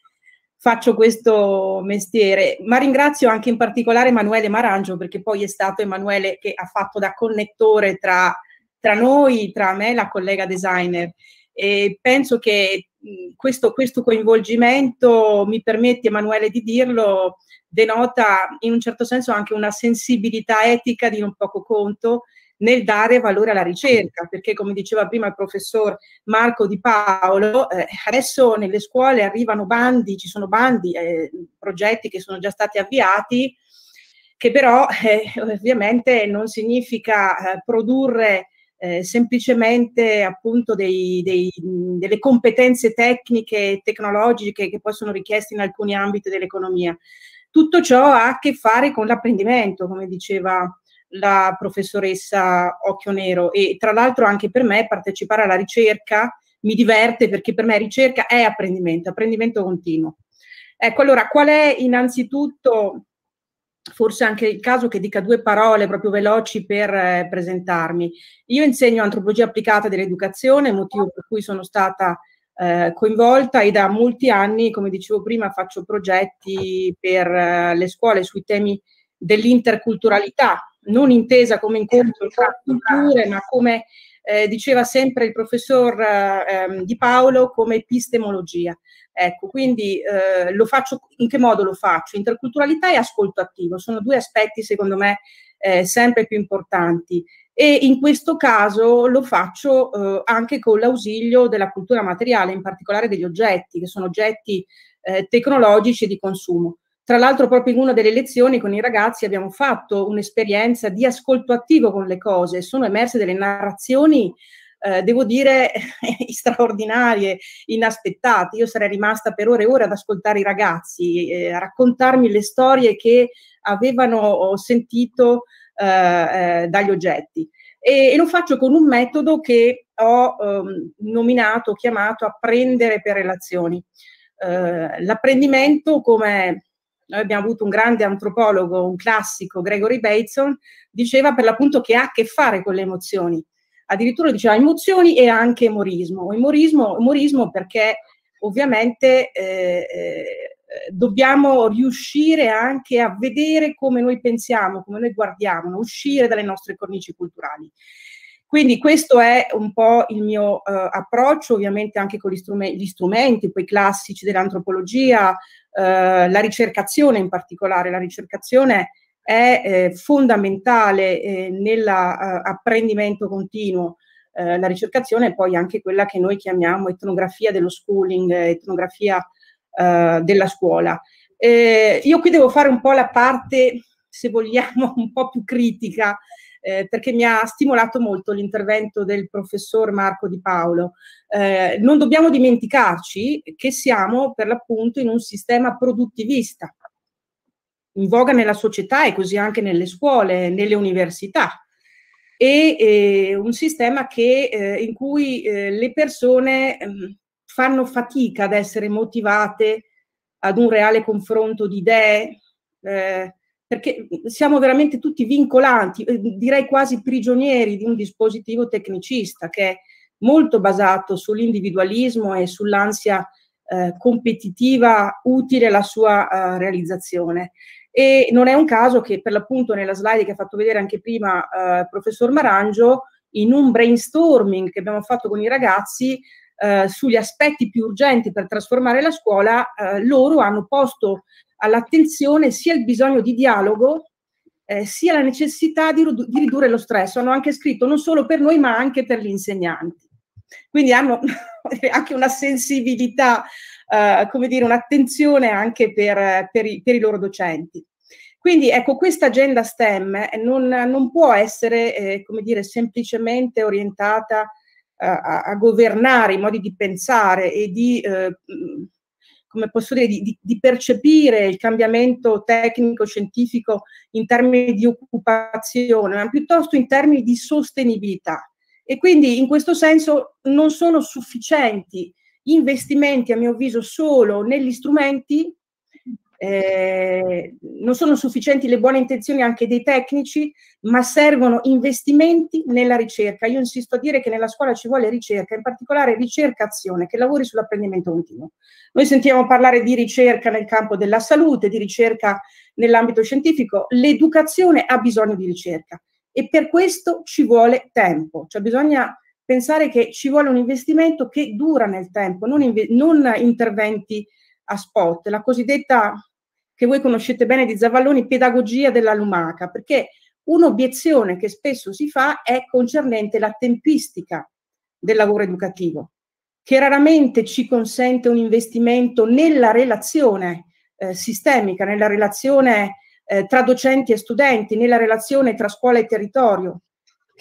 faccio questo mestiere. Ma ringrazio anche in particolare Emanuele Marangio perché poi è stato Emanuele che ha fatto da connettore tra, tra noi, tra me e la collega designer. E penso che questo, questo coinvolgimento, mi permette Emanuele di dirlo, denota in un certo senso anche una sensibilità etica di non poco conto nel dare valore alla ricerca, perché come diceva prima il professor Marco Di Paolo, eh, adesso nelle scuole arrivano bandi, ci sono bandi, eh, progetti che sono già stati avviati, che però eh, ovviamente non significa eh, produrre eh, semplicemente appunto dei, dei, delle competenze tecniche e tecnologiche che possono richieste in alcuni ambiti dell'economia, tutto ciò ha a che fare con l'apprendimento, come diceva la professoressa Occhio Nero e tra l'altro anche per me partecipare alla ricerca mi diverte perché per me ricerca è apprendimento, apprendimento continuo. Ecco, allora, qual è innanzitutto, forse anche il caso che dica due parole proprio veloci per eh, presentarmi. Io insegno antropologia applicata dell'educazione, motivo per cui sono stata eh, coinvolta e da molti anni, come dicevo prima, faccio progetti per eh, le scuole sui temi dell'interculturalità, non intesa come incontro tra culture, ma come eh, diceva sempre il professor eh, ehm, Di Paolo, come epistemologia. Ecco, quindi eh, lo faccio, in che modo lo faccio? Interculturalità e ascolto attivo sono due aspetti, secondo me, eh, sempre più importanti e in questo caso lo faccio eh, anche con l'ausilio della cultura materiale, in particolare degli oggetti, che sono oggetti eh, tecnologici di consumo. Tra l'altro proprio in una delle lezioni con i ragazzi abbiamo fatto un'esperienza di ascolto attivo con le cose, sono emerse delle narrazioni eh, devo dire, *laughs* straordinarie, inaspettate. Io sarei rimasta per ore e ore ad ascoltare i ragazzi, eh, a raccontarmi le storie che avevano sentito eh, eh, dagli oggetti. E, e, lo faccio con un metodo che ho ehm, nominato, chiamato apprendere per relazioni. Eh, l'apprendimento, come noi abbiamo avuto un grande antropologo, un classico, Gregory Bateson, diceva per l'appunto che ha a che fare con le emozioni. Addirittura diceva emozioni e anche umorismo. Umorismo, umorismo perché ovviamente eh, eh, dobbiamo riuscire anche a vedere come noi pensiamo, come noi guardiamo, uscire dalle nostre cornici culturali. Quindi questo è un po' il mio uh, approccio, ovviamente anche con gli, strumenti, gli strumenti poi classici dell'antropologia, uh, la ricercazione in particolare. La ricercazione è eh, fondamentale eh, nell'apprendimento uh, continuo. la ricercazione è poi anche quella che noi chiamiamo etnografia dello schooling, etnografia della scuola. Eh, io qui devo fare un po' la parte, se vogliamo, *laughs* un po' più critica eh, perché mi ha stimolato molto l'intervento del professor Marco Di Paolo. Eh, non dobbiamo dimenticarci che siamo per l'appunto in un sistema produttivista, in voga nella società e così anche nelle scuole, nelle università. E eh, un sistema che, eh, in cui eh, le persone ehm, fanno fatica ad essere motivate ad un reale confronto di idee, eh, perché siamo veramente tutti vincolanti, eh, direi quasi prigionieri di un dispositivo tecnicista che è molto basato sull'individualismo e sull'ansia eh, competitiva utile alla sua realizzazione. E non è un caso che per l'appunto nella slide che ha fatto vedere anche prima il professor Marangio, in un brainstorming che abbiamo fatto con i ragazzi uh, sugli aspetti più urgenti per trasformare la scuola, loro hanno posto all'attenzione sia il bisogno di dialogo eh, sia la necessità di, di, ridurre lo stress. Hanno anche scritto non solo per noi ma anche per gli insegnanti. Quindi hanno *laughs* anche una sensibilità, eh, come dire, un'attenzione anche per, per, i, per, i, loro docenti. Quindi ecco, questa agenda STEM non, non può essere, eh, come dire, semplicemente orientata eh, a, a, governare i modi di pensare e di eh, come posso dire, di, di, percepire il cambiamento tecnico-scientifico in termini di occupazione, ma piuttosto in termini di sostenibilità. E quindi in questo senso non sono sufficienti investimenti, a mio avviso, solo negli strumenti eh, non sono sufficienti le buone intenzioni anche dei tecnici, ma servono investimenti nella ricerca. Io insisto a dire che nella scuola ci vuole ricerca, in particolare ricerca-azione, che lavori sull'apprendimento continuo. Noi sentiamo parlare di ricerca nel campo della salute, di ricerca nell'ambito scientifico, l'educazione ha bisogno di ricerca e per questo ci vuole tempo, cioè bisogna pensare che ci vuole un investimento che dura nel tempo, non, inve- non interventi a spot, la cosiddetta che voi conoscete bene di Zavalloni, pedagogia della lumaca, perché un'obiezione che spesso si fa è concernente la tempistica del lavoro educativo, che raramente ci consente un investimento nella relazione eh, sistemica, nella relazione eh, tra docenti e studenti, nella relazione tra scuola e territorio,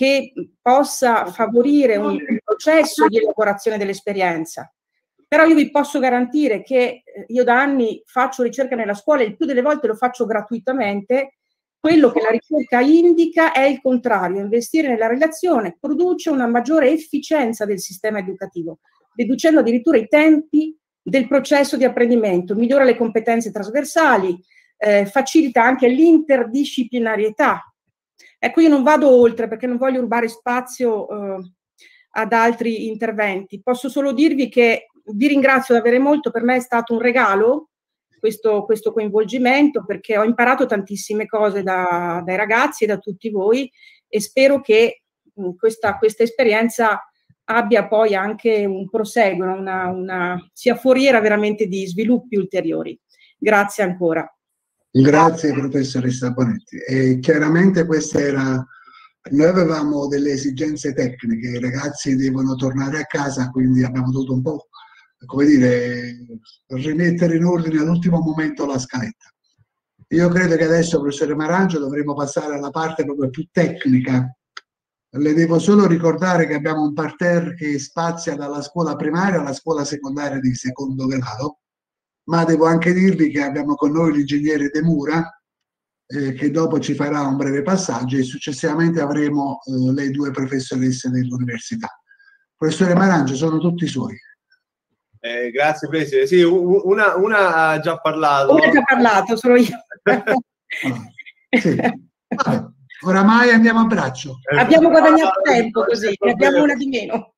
che possa favorire un, processo di elaborazione dell'esperienza. Però io vi posso garantire che eh, io da anni faccio ricerca nella scuola e il più delle volte lo faccio gratuitamente. Quello che la ricerca indica è il contrario, investire nella relazione produce una maggiore efficienza del sistema educativo, riducendo addirittura i tempi del processo di apprendimento, migliora le competenze trasversali, eh, facilita anche l'interdisciplinarietà. Ecco, io non vado oltre perché non voglio rubare spazio eh, ad altri interventi. Posso solo dirvi che vi ringrazio davvero molto, per me è stato un regalo questo, questo coinvolgimento perché ho imparato tantissime cose da, dai ragazzi e da tutti voi e spero che mh, questa, questa esperienza abbia poi anche un proseguo, una, una, sia foriera veramente di sviluppi ulteriori. Grazie ancora. Grazie professoressa Bonetti. E chiaramente questa era, noi avevamo delle esigenze tecniche, i ragazzi devono tornare a casa, quindi abbiamo dovuto un po' come dire, rimettere in ordine all'ultimo momento la scaletta. Io credo che adesso, professore Marangio, dovremmo passare alla parte proprio più tecnica Le devo solo ricordare che abbiamo un parterre che spazia dalla scuola primaria alla scuola secondaria di secondo grado, ma devo anche dirvi che abbiamo con noi l'ingegnere De Mura, eh, che dopo ci farà un breve passaggio e successivamente avremo eh, le due professoresse dell'università. Professore Marangio, sono tutti suoi. Eh, grazie Presidente. Sì, una, una, ha già parlato. Una ha già parlato, sono io. ah, sì. Vabbè, oramai andiamo a braccio. Abbiamo guadagnato tempo così, ne abbiamo una di meno.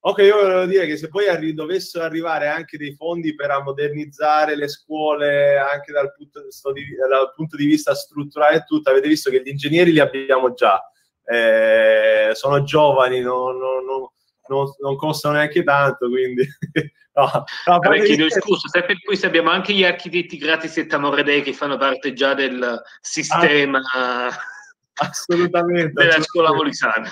Ok, io volevo dire che se poi arri- dovessero arrivare anche dei fondi per modernizzare le scuole anche dal punto, di, dal punto di vista strutturale e tutto, avete visto che gli ingegneri li abbiamo già, eh, sono giovani, non, non, non, non, costano neanche tanto, quindi... *laughs* no, no, Vabbè, chiedo *laughs* scusa, se per cui se abbiamo anche gli architetti gratis e Tamoredei che fanno parte già del sistema... Ah, assolutamente. della assolutamente. scuola molisana.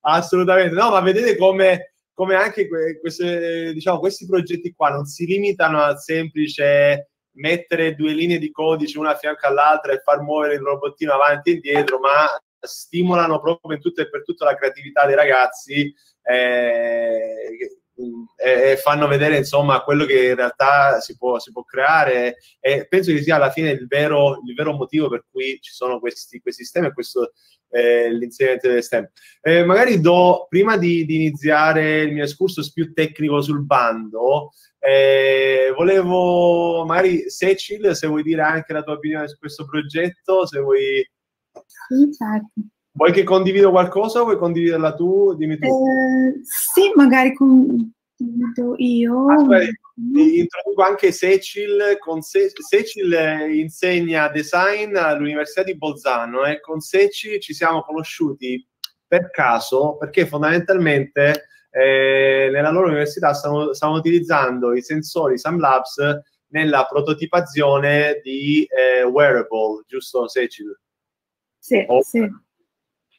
Assolutamente, no, ma vedete come, come anche que- queste, diciamo, questi progetti qua non si limitano al semplice mettere due linee di codice una a fianco all'altra e far muovere il robottino avanti e indietro, ma stimolano proprio in tutto e per tutto la creatività dei ragazzi eh, e, e, fanno vedere insomma quello che in realtà si può, si può creare. E penso che sia alla fine il vero, il vero motivo per cui ci sono questi, questi sistemi e questo eh, l'insegnamento delle STEM. Eh, magari do, prima di, di, iniziare il mio excursus più tecnico sul bando, eh, volevo magari Secil, se vuoi dire anche la tua opinione su questo progetto, se vuoi... Sì, certo. Vuoi che condivido qualcosa o vuoi condividerla tu? Dimmi tu. Eh, sì, magari condivido io. Aspetta, introduco anche Secil. Con Se- Secil insegna design all'Università di Bolzano e con Secil ci siamo conosciuti per caso perché fondamentalmente eh, nella loro università stanno, stanno, utilizzando i sensori SamLabs nella prototipazione di eh, wearable, giusto Secil? Sì, o, sì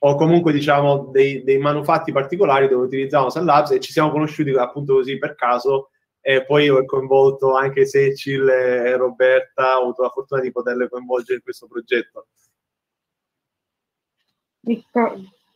o comunque diciamo dei, dei, manufatti particolari dove utilizzavamo SunLabs e ci siamo conosciuti appunto così per caso e poi ho coinvolto anche Secil e Roberta, ho avuto la fortuna di poterle coinvolgere in questo progetto.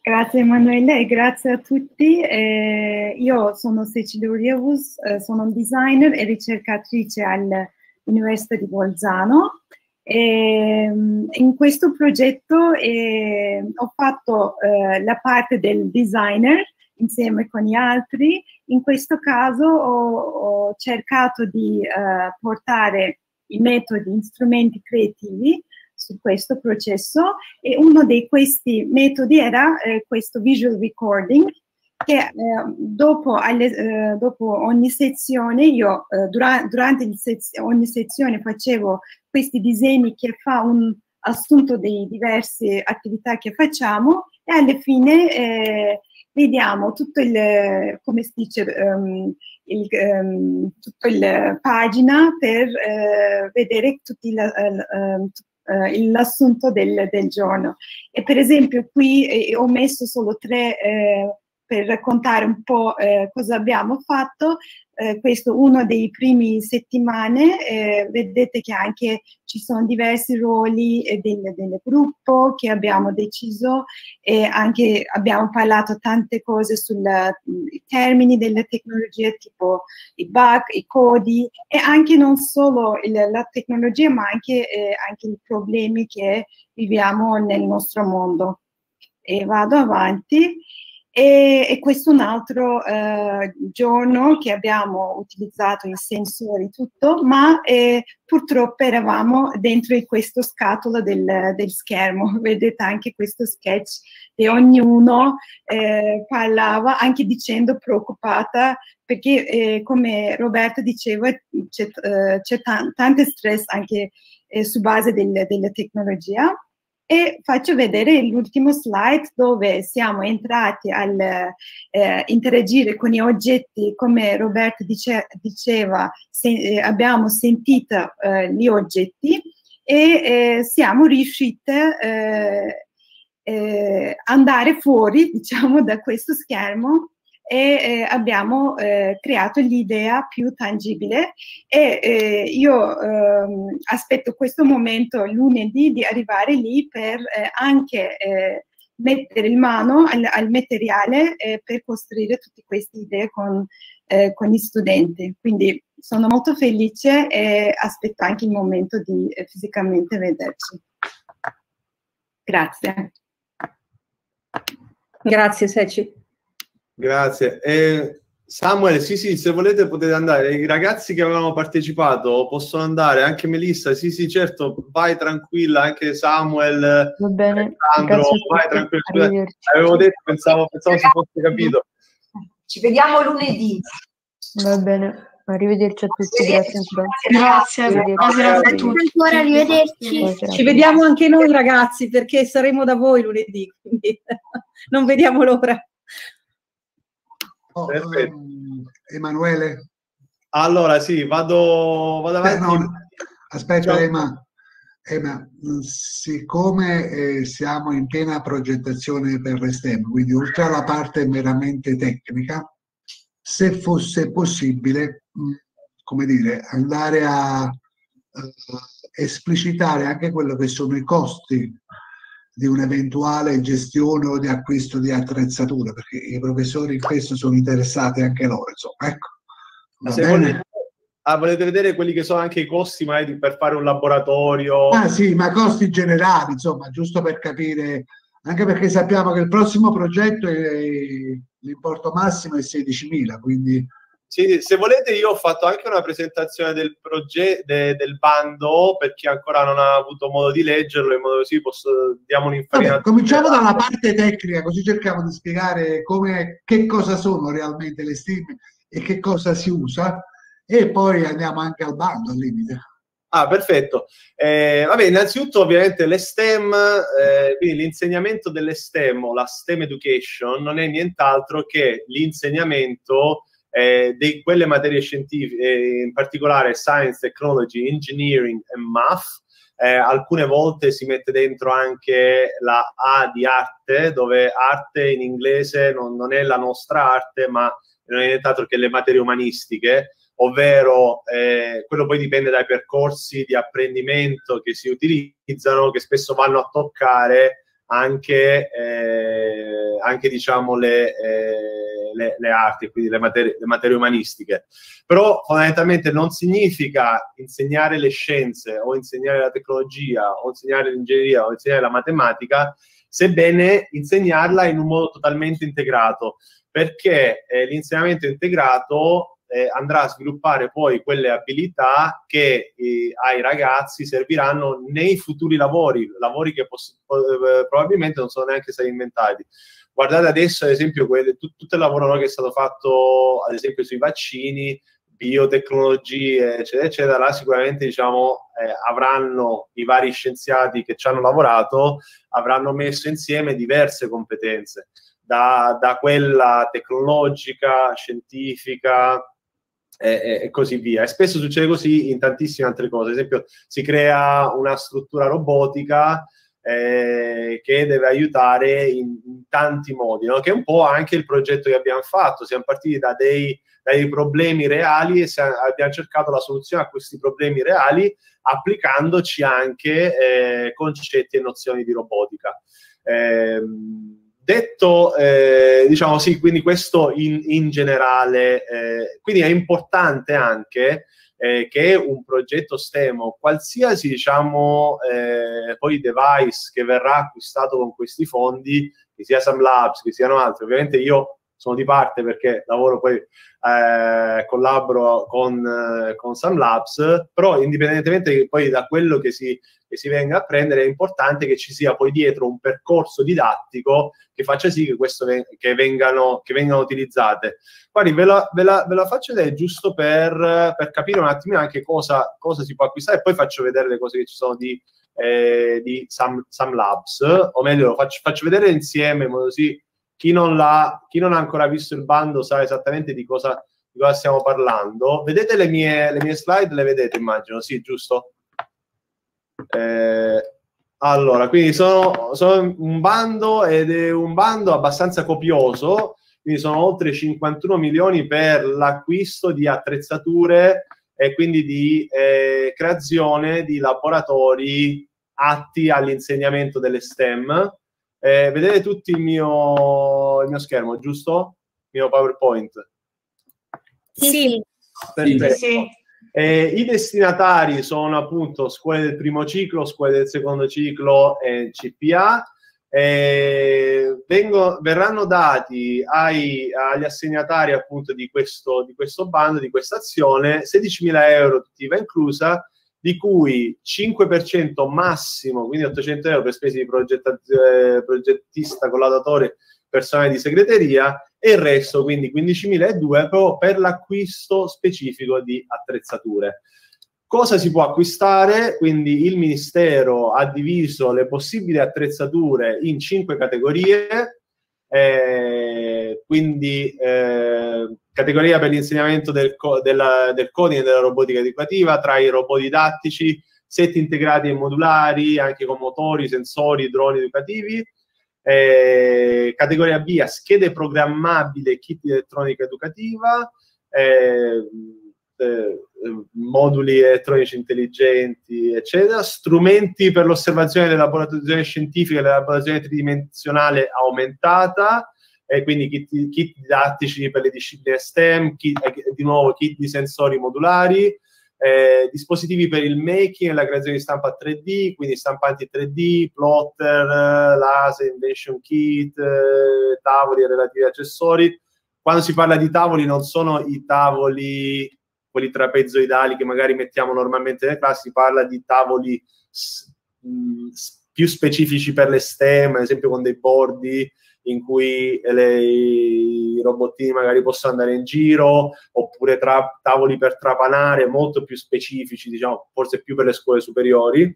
Grazie Emanuele e grazie a tutti. Eh, io sono Cecilia Urievus, eh, sono un designer e ricercatrice all'Università di Bolzano e, ehm, in questo progetto eh, ho fatto eh, la parte del designer insieme con gli altri. In questo caso ho, ho cercato di eh, portare i metodi, gli strumenti creativi su questo processo e uno di questi metodi era eh, questo visual recording che eh, dopo, alle, eh, dopo, ogni sezione io eh, dura, durante sez- ogni sezione facevo questi disegni che fa un assunto di diverse attività che facciamo e alla fine eh, vediamo tutto il come si dice um, il, um, tutta la pagina per uh, vedere tutti la, uh, uh, l'assunto del, del, giorno e per esempio qui eh, ho messo solo tre per raccontare un po' eh, cosa abbiamo fatto. Eh, questo uno dei primi settimane, eh, vedete che anche ci sono diversi ruoli eh, del, del, gruppo che abbiamo deciso e anche abbiamo parlato tante cose sui termini delle tecnologie tipo i bug, i codi e anche non solo il, la tecnologia ma anche, eh, anche i problemi che viviamo nel nostro mondo. E vado avanti. E, e, questo è un altro eh, giorno che abbiamo utilizzato i sensori tutto, ma eh, purtroppo eravamo dentro in questo scatola del, del, schermo. *laughs* Vedete anche questo sketch e ognuno eh, parlava anche dicendo preoccupata perché eh, come Roberto diceva c'è, eh, c'è t- tante stress anche eh, su base del, della tecnologia e faccio vedere l'ultimo slide dove siamo entrati al eh, interagire con gli oggetti, come Roberto dice, diceva, se, eh, abbiamo sentito eh, gli oggetti e eh, siamo riusciti eh, eh, andare fuori, *laughs* diciamo, da questo schermo e eh, abbiamo eh, creato l'idea più tangibile e eh, io aspetto questo momento lunedì di arrivare lì per anche mettere in mano al, al materiale eh, per costruire tutte queste idee con, eh, con, gli studenti. Quindi sono molto felice e aspetto anche il momento di eh, fisicamente vederci. Grazie. Grazie Seci. Grazie. Eh, Samuel, sì, sì, se volete potete andare. I ragazzi che avevano partecipato possono andare, anche Melissa, sì, sì, certo, vai tranquilla, anche Samuel, Va bene. Alessandro, vai tranquilla. Avevo detto, pensavo, pensavo si fosse capito. Ci vediamo lunedì. Va bene. Arrivederci a tutti, grazie ancora. Grazie, buonasera a tutti. Ancora, arrivederci. Ci vediamo anche noi ragazzi perché saremo da voi lunedì, quindi *laughs* non vediamo l'ora. Oh, ehm, Emanuele, Allora, sì, vado, vado Eh, avanti. no, aspetta Ciao. Ema, Ema, mh, siccome eh, siamo in piena progettazione per l'ESTEM, quindi oltre alla parte meramente tecnica, se fosse possibile, mh, come dire, andare a eh, esplicitare anche quello che sono i costi di un'eventuale gestione o di acquisto di attrezzature, perché i professori in questo sono interessati anche loro, insomma, ecco. Va bene? volete, ah, volete vedere quelli che sono anche i costi magari per fare un laboratorio? Ah sì, ma costi generali, insomma, giusto per capire, anche perché sappiamo che il prossimo progetto è, l'importo massimo è 16.000, quindi Sì, se volete io ho fatto anche una presentazione del progetto del bando per chi ancora non ha avuto modo di leggerlo in modo così posso diamo un'infarinatura. cominciamo dalla parte tecnica, così cerchiamo di spiegare come, che cosa sono realmente le stime e che cosa si usa, e poi andiamo anche al bando al limite. Ah, perfetto. Eh, vabbè, innanzitutto ovviamente le STEM, eh, quindi l'insegnamento delle STEM o la STEM education non è nient'altro che l'insegnamento eh, di quelle materie scientifiche, eh, in particolare science, technology, engineering e math. Eh, alcune volte si mette dentro anche la A di arte, dove arte in inglese non, non è la nostra arte, ma non è nient'altro che le materie umanistiche ovvero eh, quello poi dipende dai percorsi di apprendimento che si utilizzano, che spesso vanno a toccare anche, eh, anche diciamo, le, eh, le, le, arti, quindi le materie, le materie umanistiche. Però fondamentalmente non significa insegnare le scienze o insegnare la tecnologia o insegnare l'ingegneria o insegnare la matematica, sebbene insegnarla in un modo totalmente integrato, perché eh, l'insegnamento integrato eh, andrà a sviluppare poi quelle abilità che eh, ai ragazzi serviranno nei futuri lavori, lavori che poss- eh, probabilmente non sono neanche stati inventati. Guardate adesso, ad esempio, quelle, tut- tutto il lavoro no, che è stato fatto, ad esempio, sui vaccini, biotecnologie, eccetera, eccetera, là sicuramente diciamo, eh, avranno i vari scienziati che ci hanno lavorato, avranno messo insieme diverse competenze. Da, da quella tecnologica, scientifica, e, e, così via. E spesso succede così in tantissime altre cose. Ad esempio, si crea una struttura robotica eh, che deve aiutare in, in tanti modi, no? che è un po' anche il progetto che abbiamo fatto. Siamo partiti da dei, dai problemi reali e siamo, abbiamo cercato la soluzione a questi problemi reali applicandoci anche eh, concetti e nozioni di robotica. Eh, Detto, eh, diciamo sì, quindi questo in, in generale, eh, quindi è importante anche eh, che un progetto STEM o qualsiasi, diciamo, eh, poi device che verrà acquistato con questi fondi, che sia Sam Labs, che siano altri, ovviamente io sono di parte perché lavoro poi, eh, collaboro con, eh, con Sam Labs, però indipendentemente poi da quello che si, che si venga a prendere, è importante che ci sia poi dietro un percorso didattico che faccia sì che, questo che, vengano, che vengano utilizzate. Guardi, ve la, ve la, ve la faccio vedere giusto per, per, capire un attimino anche cosa, cosa, si può acquistare e poi faccio vedere le cose che ci sono di, eh, di Sam, Sam, Labs, o meglio, faccio, faccio vedere insieme in modo così chi non, l'ha, chi non ha ancora visto il bando sa esattamente di cosa, di cosa stiamo parlando. Vedete le mie, le mie slide? Le vedete, immagino, sì, giusto? Eh, allora, quindi sono, sono, un bando ed è un bando abbastanza copioso, quindi sono oltre 51 milioni per l'acquisto di attrezzature e quindi di eh, creazione di laboratori atti all'insegnamento delle STEM. Eh, vedete tutti il mio, il mio schermo, giusto? Il mio PowerPoint. Sì. Perfetto. Sì. Eh, I destinatari sono appunto scuole del primo ciclo, scuole del secondo ciclo e CPA. Eh, vengo- verranno dati ai- agli assegnatari appunto di questo, di questo bando, di questa azione, 16.000 euro tutti IVA inclusa, di cui 5% massimo, quindi 800 euro per spese di eh, progettista, collaudatore, personale di segreteria e il resto, quindi 15.002 proprio per l'acquisto specifico di attrezzature. Cosa si può acquistare? Quindi il Ministero ha diviso le possibili attrezzature in cinque categorie, eh, quindi eh, categoria per l'insegnamento del, co- della- del coding e della robotica educativa, tra i robot didattici, set integrati e modulari, anche con motori, sensori, droni educativi. Eh, categoria B, a schede programmabili e kit di elettronica educativa. eh, eh, moduli elettronici intelligenti, eccetera, strumenti per l'osservazione della laboratoriazione scientifica e l'elaborazione tridimensionale aumentata, e quindi kit, kit didattici per le discipline STEM, kit- eh, di nuovo kit di sensori modulari, eh, dispositivi per il making e la creazione di stampa 3D, quindi stampanti 3D, plotter, eh, laser, invention kit, eh, tavoli e relativi accessori. Quando si parla di tavoli non sono i tavoli quelli trapezoidali che magari mettiamo normalmente nelle classi, si parla di tavoli s- mh, s- più specifici per le STEM, ad esempio con dei bordi in cui le- i robottini magari possono andare in giro, oppure tra- tavoli per trapanare molto più specifici, diciamo, forse più per le scuole superiori.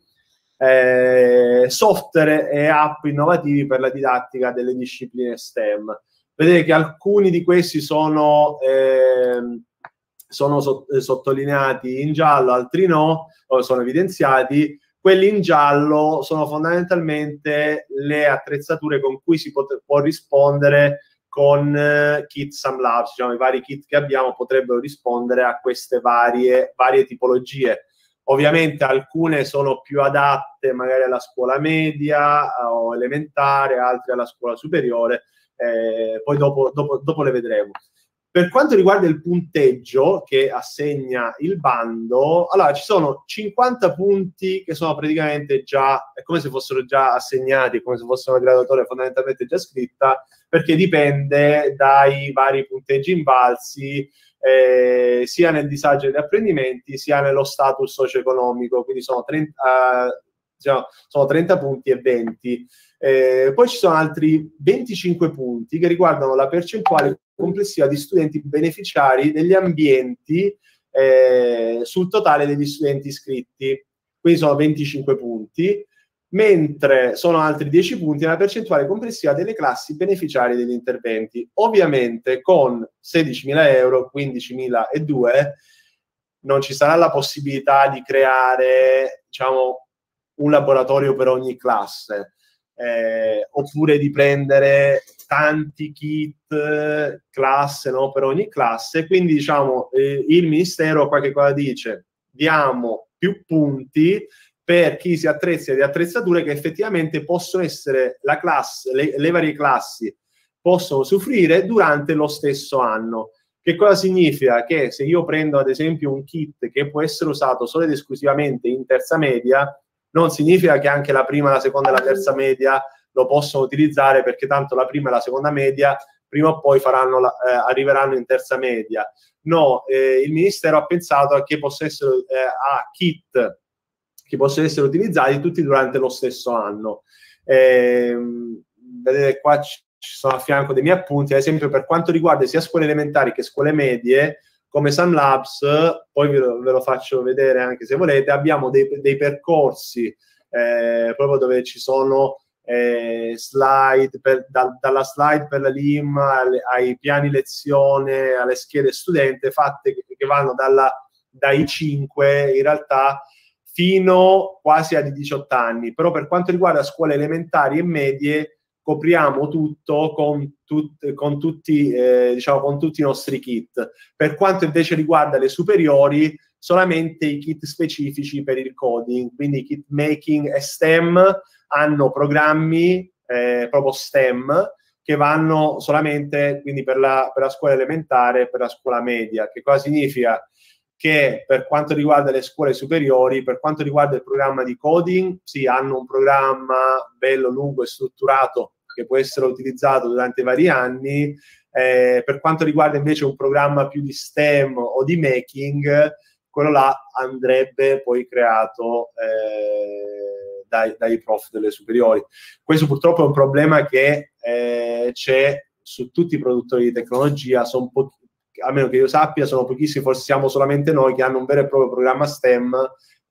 Eh, software e app innovativi per la didattica delle discipline STEM. Vedete che alcuni di questi sono ehm, sono eh, sottolineati in giallo, altri no, sono evidenziati. Quelli in giallo sono fondamentalmente le attrezzature con cui si pot- può rispondere con eh, kit SumLabs, diciamo, i vari kit che abbiamo potrebbero rispondere a queste varie, varie tipologie. Ovviamente alcune sono più adatte magari alla scuola media eh, o elementare, altre alla scuola superiore, eh, poi dopo, dopo, dopo le vedremo. Per quanto riguarda il punteggio che assegna il bando, allora ci sono 50 punti che sono praticamente già, è come se fossero già assegnati, come se fosse una graduatoria fondamentalmente già scritta, perché dipende dai vari punteggi invalsi, eh, sia nel disagio degli apprendimenti, sia nello status socio-economico, quindi sono 30, eh, diciamo, sono 30 punti e 20. Eh, poi ci sono altri 25 punti che riguardano la percentuale complessiva di studenti beneficiari degli ambienti eh, sul totale degli studenti iscritti. Quindi sono 25 punti, mentre sono altri 10 punti nella percentuale complessiva delle classi beneficiarie degli interventi. Ovviamente con 16.000 euro, 15.002, non ci sarà la possibilità di creare, diciamo, un laboratorio per ogni classe eh, oppure di prendere tanti kit classe no, per ogni classe. Quindi, diciamo, eh, il Ministero qualche cosa dice, diamo più punti per chi si attrezza di attrezzature che effettivamente possono essere la classe, le, le varie classi possono soffrire durante lo stesso anno. Che cosa significa? Che se io prendo ad esempio un kit che può essere usato solo ed esclusivamente in terza media, non significa che anche la prima, la seconda e la terza media lo possono utilizzare perché tanto la prima e la seconda media prima o poi la, eh, arriveranno in terza media. No, eh, il Ministero ha pensato che possano essere eh, a kit che possono essere utilizzati tutti durante lo stesso anno. Ehm, vedete qua ci sono a fianco dei miei appunti, ad esempio per quanto riguarda sia scuole elementari che scuole medie, come Sun Labs, poi ve lo, ve lo faccio vedere anche se volete, abbiamo dei, dei percorsi eh, proprio dove ci sono eh, slide, per, da, dalla slide per la LIM alle, ai piani lezione, alle schede studente, fatte che, che vanno dalla, dai 5 in realtà fino quasi ai 18 anni. Però per quanto riguarda scuole elementari e medie, copriamo tutto con, tut, con, tutti, eh, diciamo, con tutti i nostri kit. Per quanto invece riguarda le superiori, solamente i kit specifici per il coding, quindi kit making e STEM hanno programmi eh, proprio STEM, che vanno solamente quindi per la, per la scuola elementare e per la scuola media. Che cosa significa? Che per quanto riguarda le scuole superiori, per quanto riguarda il programma di coding, sì, hanno un programma bello, lungo e strutturato che può essere utilizzato durante vari anni. Eh, per quanto riguarda invece un programma più di STEM o di making, quello là andrebbe poi creato eh, dai, dai, prof delle superiori. Questo purtroppo è un problema che eh, c'è su tutti i produttori di tecnologia, po- a meno che io sappia, sono pochissimi, forse siamo solamente noi che hanno un vero e proprio programma STEM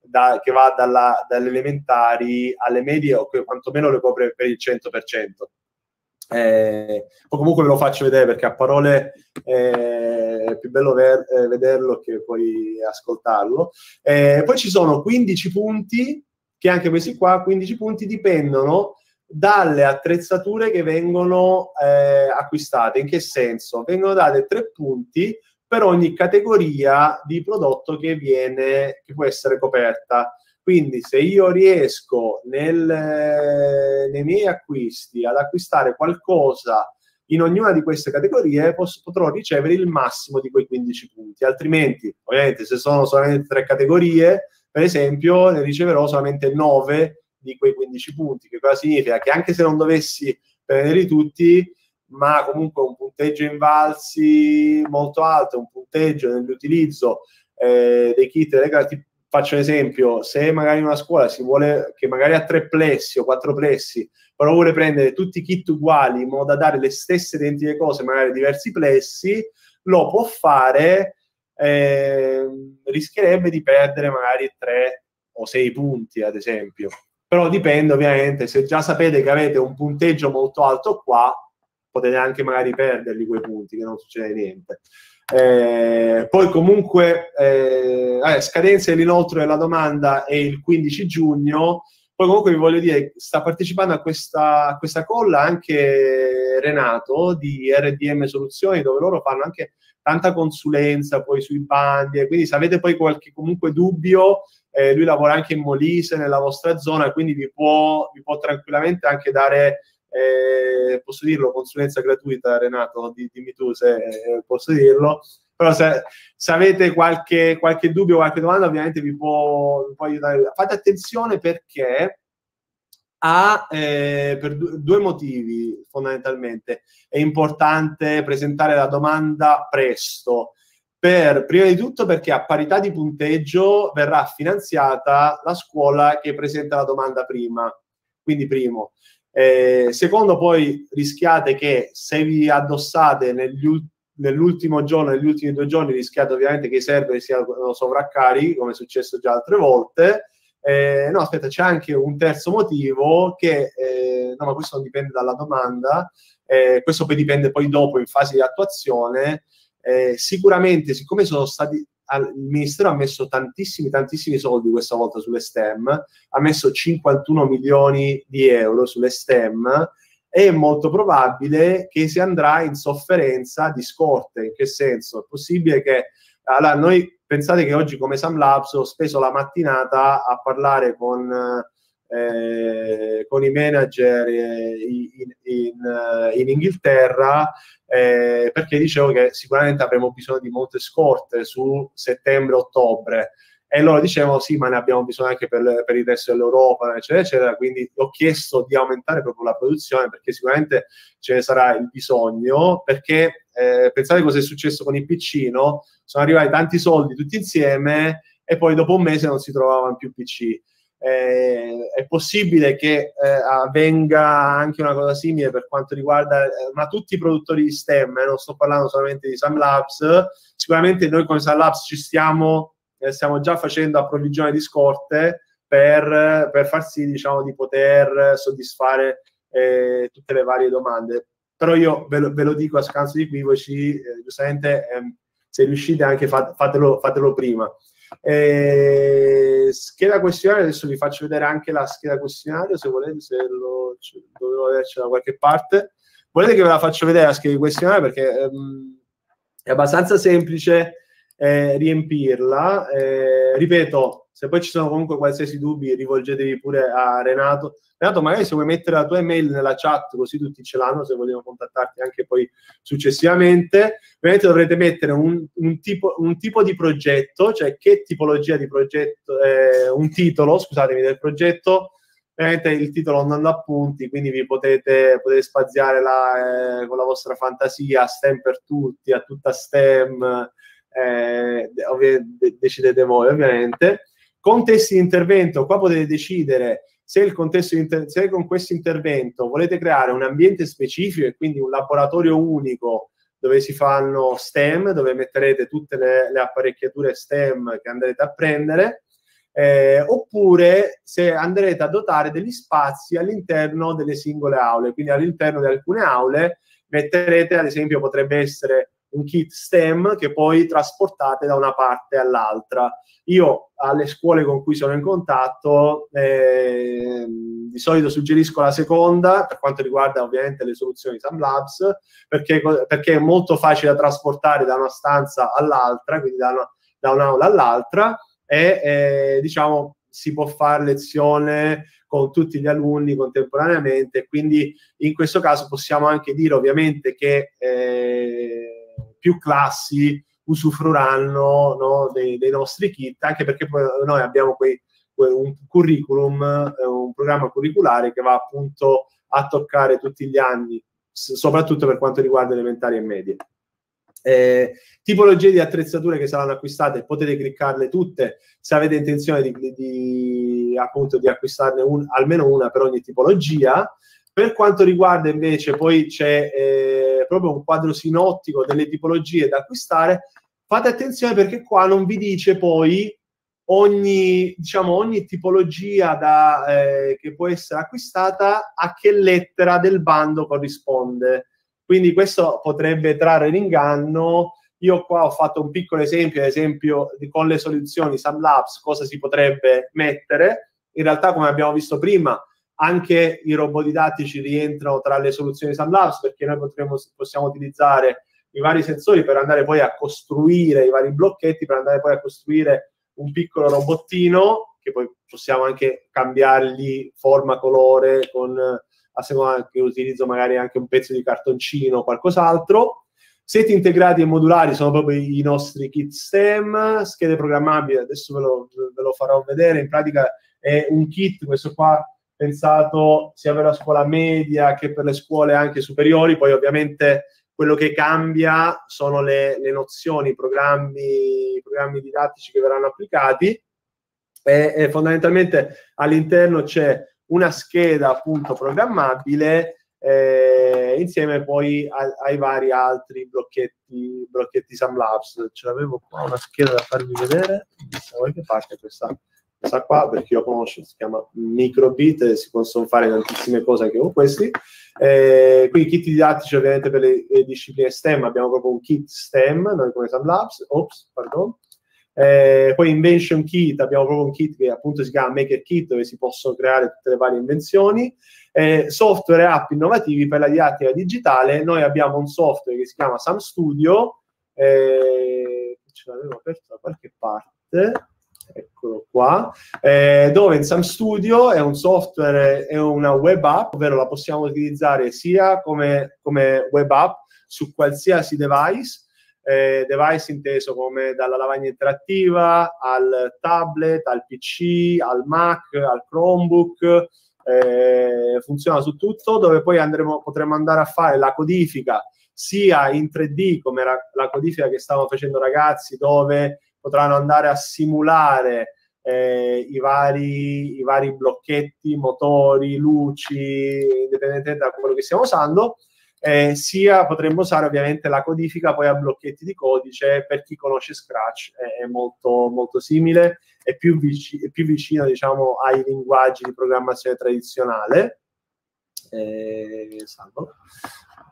da, che va dalla, dalle elementari alle medie o che quantomeno le copre per il 100%. Eh, o comunque ve lo faccio vedere perché a parole eh, è più bello ver- eh, vederlo che poi ascoltarlo. Eh, poi ci sono 15 punti, che anche questi qua, 15 punti dipendono dalle attrezzature che vengono eh, acquistate. In che senso? Vengono date 3 punti per ogni categoria di prodotto che viene, che può essere coperta. Quindi se io riesco nel, nei miei acquisti ad acquistare qualcosa in ognuna di queste categorie posso, potrò ricevere il massimo di quei 15 punti, altrimenti ovviamente se sono solamente tre categorie, per esempio ne riceverò solamente 9 di quei 15 punti, che cosa significa? Che anche se non dovessi prendere tutti, ma comunque un punteggio in valsi molto alto, un punteggio nell'utilizzo eh, dei kit delle carte. Faccio un esempio, se magari una scuola si vuole, che magari ha tre plessi o quattro plessi, però vuole prendere tutti i kit uguali in modo da dare le stesse identiche cose, magari diversi plessi, lo può fare, eh, rischierebbe di perdere magari tre o sei punti, ad esempio. Però dipende ovviamente, se già sapete che avete un punteggio molto alto qua, potete anche magari perderli quei punti, che non succede niente. Eh, poi comunque eh, eh, scadenza dell'inoltro della domanda è il 15 giugno, poi comunque vi voglio dire, sta partecipando a questa, a questa call anche Renato di RDM Soluzioni, dove loro fanno anche tanta consulenza poi sui bandi, quindi se avete poi qualche comunque dubbio, eh, lui lavora anche in Molise, nella vostra zona, quindi vi può, vi può tranquillamente anche dare eh, posso dirlo, consulenza gratuita, Renato, dimmi tu se eh, posso dirlo, però se, se avete qualche, qualche, dubbio, qualche domanda, ovviamente vi può, vi può aiutare. Fate attenzione perché ha, eh, per due motivi fondamentalmente, è importante presentare la domanda presto. Per, prima di tutto perché a parità di punteggio verrà finanziata la scuola che presenta la domanda prima. Quindi primo. Eh, secondo, poi rischiate che se vi addossate negli, nell'ultimo giorno, negli ultimi due giorni, rischiate ovviamente che i server siano sovraccarichi, come è successo già altre volte. Eh, no, aspetta, c'è anche un terzo motivo che, eh, no, ma questo non dipende dalla domanda, eh, questo poi dipende poi dopo in fase di attuazione. Eh, sicuramente, siccome sono stati il Ministero ha messo tantissimi, tantissimi soldi questa volta sulle STEM, ha messo 51 milioni di euro sulle STEM, è molto probabile che si andrà in sofferenza di scorte. In che senso? È possibile che allora, noi pensate che oggi come Sam Labs ho speso la mattinata a parlare con, eh, con i manager eh, in, in, in Inghilterra eh, perché dicevo che sicuramente avremo bisogno di molte scorte su settembre-ottobre. E loro dicevano sì ma ne abbiamo bisogno anche per, per, il resto dell'Europa eccetera eccetera. Quindi ho chiesto di aumentare proprio la produzione perché sicuramente ce ne sarà il bisogno perché eh, pensate cosa è successo con il PC no? sono arrivati tanti soldi tutti insieme e poi dopo un mese non si trovavano più PC eh, è possibile che eh, avvenga anche una cosa simile per quanto riguarda, eh, ma tutti i produttori di STEM, eh, non sto parlando solamente di Sam Labs, sicuramente noi con Sam Labs ci stiamo, eh, stiamo già facendo approvvigione di scorte per, per far sì diciamo, di poter soddisfare eh, tutte le varie domande. Però io ve lo, ve lo dico a scanso di equivoci, giustamente ehm, se riuscite anche fatelo, fatelo prima. Eh, scheda questionario, adesso vi faccio vedere anche la scheda questionario se volete, se lo, cioè, dovevo avercela da qualche parte. Volete che ve la faccio vedere la scheda questionario perché ehm, è abbastanza semplice eh, riempirla. Eh, ripeto, Se poi ci sono comunque qualsiasi dubbi, rivolgetevi pure a Renato. Renato, magari se vuoi mettere la tua email nella chat, così tutti ce l'hanno, se vogliono contattarti anche poi successivamente. Ovviamente dovrete mettere un, un, tipo, un tipo, di progetto, cioè che tipologia di progetto, eh, un titolo, scusatemi, del progetto. Ovviamente il titolo non da appunti, quindi vi potete, potete spaziare la, eh, con la vostra fantasia, STEM per tutti, a tutta STEM, eh, decidete voi ovviamente. Contesti di intervento, qua potete decidere se, il contesto inter- se con questo intervento volete creare un ambiente specifico e quindi un laboratorio unico dove si fanno STEM, dove metterete tutte le, le apparecchiature STEM che andrete a prendere, eh, oppure se andrete a dotare degli spazi all'interno delle singole aule, quindi all'interno di alcune aule metterete, ad esempio, potrebbe essere un kit STEM che poi trasportate da una parte all'altra. Io alle scuole con cui sono in contatto eh, di solito suggerisco la seconda per quanto riguarda ovviamente le soluzioni SamLabs perché, perché è molto facile da trasportare da una stanza all'altra, quindi da, una, da un'aula all'altra e eh, diciamo si può fare lezione con tutti gli alunni contemporaneamente quindi in questo caso possiamo anche dire ovviamente che eh, più classi usufruiranno no, dei, dei, nostri kit, anche perché noi abbiamo quei, un curriculum, eh, un programma curriculare che va appunto a toccare tutti gli anni, soprattutto per quanto riguarda elementari e medie. Eh, tipologie di attrezzature che saranno acquistate, potete cliccarle tutte se avete intenzione di, di, di appunto di acquistarne un, almeno una per ogni tipologia. Per quanto riguarda invece, poi c'è eh, proprio un quadro sinottico delle tipologie da acquistare. Fate attenzione perché qua non vi dice poi ogni, diciamo, ogni tipologia da, eh, che può essere acquistata a che lettera del bando corrisponde. Quindi questo potrebbe trarre in inganno. Io qua ho fatto un piccolo esempio, ad esempio con le soluzioni SumLabs, cosa si potrebbe mettere. In realtà, come abbiamo visto prima, anche i robot didattici rientrano tra le soluzioni SumLabs perché noi potremo, possiamo utilizzare i vari sensori per andare poi a costruire i vari blocchetti, per andare poi a costruire un piccolo robottino che poi possiamo anche cambiargli forma, colore, con, a seconda che utilizzo magari anche un pezzo di cartoncino o qualcos'altro. Seti integrati e modulari sono proprio i nostri kit STEM, schede programmabili, adesso ve lo, ve lo farò vedere, in pratica è un kit, questo qua pensato sia per la scuola media che per le scuole anche superiori, poi ovviamente quello che cambia sono le, le nozioni, i programmi, i programmi didattici che verranno applicati e, e fondamentalmente all'interno c'è una scheda appunto programmabile eh, insieme poi a, ai vari altri blocchetti, blocchetti SumLabs. Ce l'avevo qua una scheda da farvi vedere, da qualche parte questa questa qua, per chi lo conosce, si chiama Microbit e si possono fare tantissime cose anche con questi. Eh, qui i kit didattici ovviamente per le, le, discipline STEM abbiamo proprio un kit STEM, noi come Sam Labs, ops, pardon. Eh, poi Invention Kit, abbiamo proprio un kit che appunto si chiama Maker Kit dove si possono creare tutte le varie invenzioni. Eh, software e app innovativi per la didattica digitale, noi abbiamo un software che si chiama Sam Studio, eh, ce l'avevo aperto da qualche parte, eccolo qua, eh, dove? In Sam Studio è un software, è una web app, ovvero la possiamo utilizzare sia come, come web app su qualsiasi device, eh, device inteso come dalla lavagna interattiva al tablet, al PC, al Mac, al Chromebook, eh, funziona su tutto, dove poi andremo, potremo andare a fare la codifica sia in 3D come la, la codifica che stavano facendo ragazzi, dove potranno andare a simulare eh, i, vari, i, vari, blocchetti, motori, luci, indipendentemente da quello che stiamo usando, eh, sia potremmo usare ovviamente la codifica poi a blocchetti di codice, per chi conosce Scratch è, molto, molto simile, è più, vic- è più vicino diciamo, ai linguaggi di programmazione tradizionale. Eh, salvo.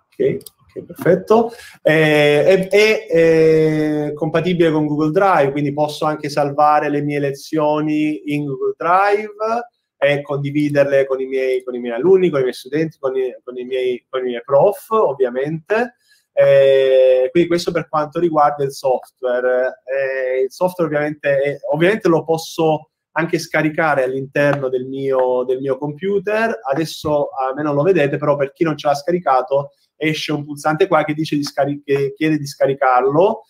Ok perfetto. Eh, è, è, è, compatibile con Google Drive, quindi posso anche salvare le mie lezioni in Google Drive e condividerle con i miei, con i miei alunni, con i miei studenti, con i, con i, miei, con i miei, prof, ovviamente. Eh, quindi questo per quanto riguarda il software. Eh, il software ovviamente, ovviamente lo posso anche scaricare all'interno del mio, del mio computer. Adesso a me non lo vedete, però per chi non ce l'ha scaricato esce un pulsante qua che dice di scaric- che chiede di scaricarlo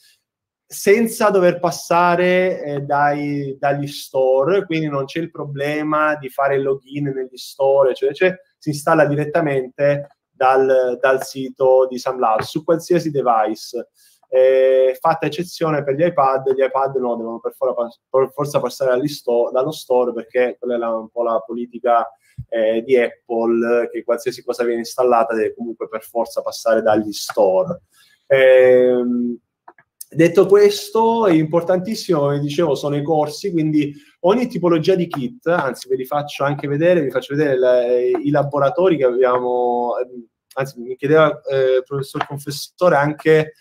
senza dover passare eh, dai, dagli store, quindi non c'è il problema di fare il login negli store, eccetera, eccetera. si installa direttamente dal, dal sito di SamLabs su qualsiasi device. Eh, fatta eccezione per gli iPad, gli iPad no, devono per, for- forza passare store, dallo store perché quella è la, un po' la politica eh, di Apple, che qualsiasi cosa viene installata deve comunque per forza passare dagli store. Eh, detto questo, è importantissimo, come dicevo, sono i corsi, quindi ogni tipologia di kit, anzi ve li faccio anche vedere, vi faccio vedere la, i laboratori che abbiamo, anzi mi chiedeva eh, il professor Confessore anche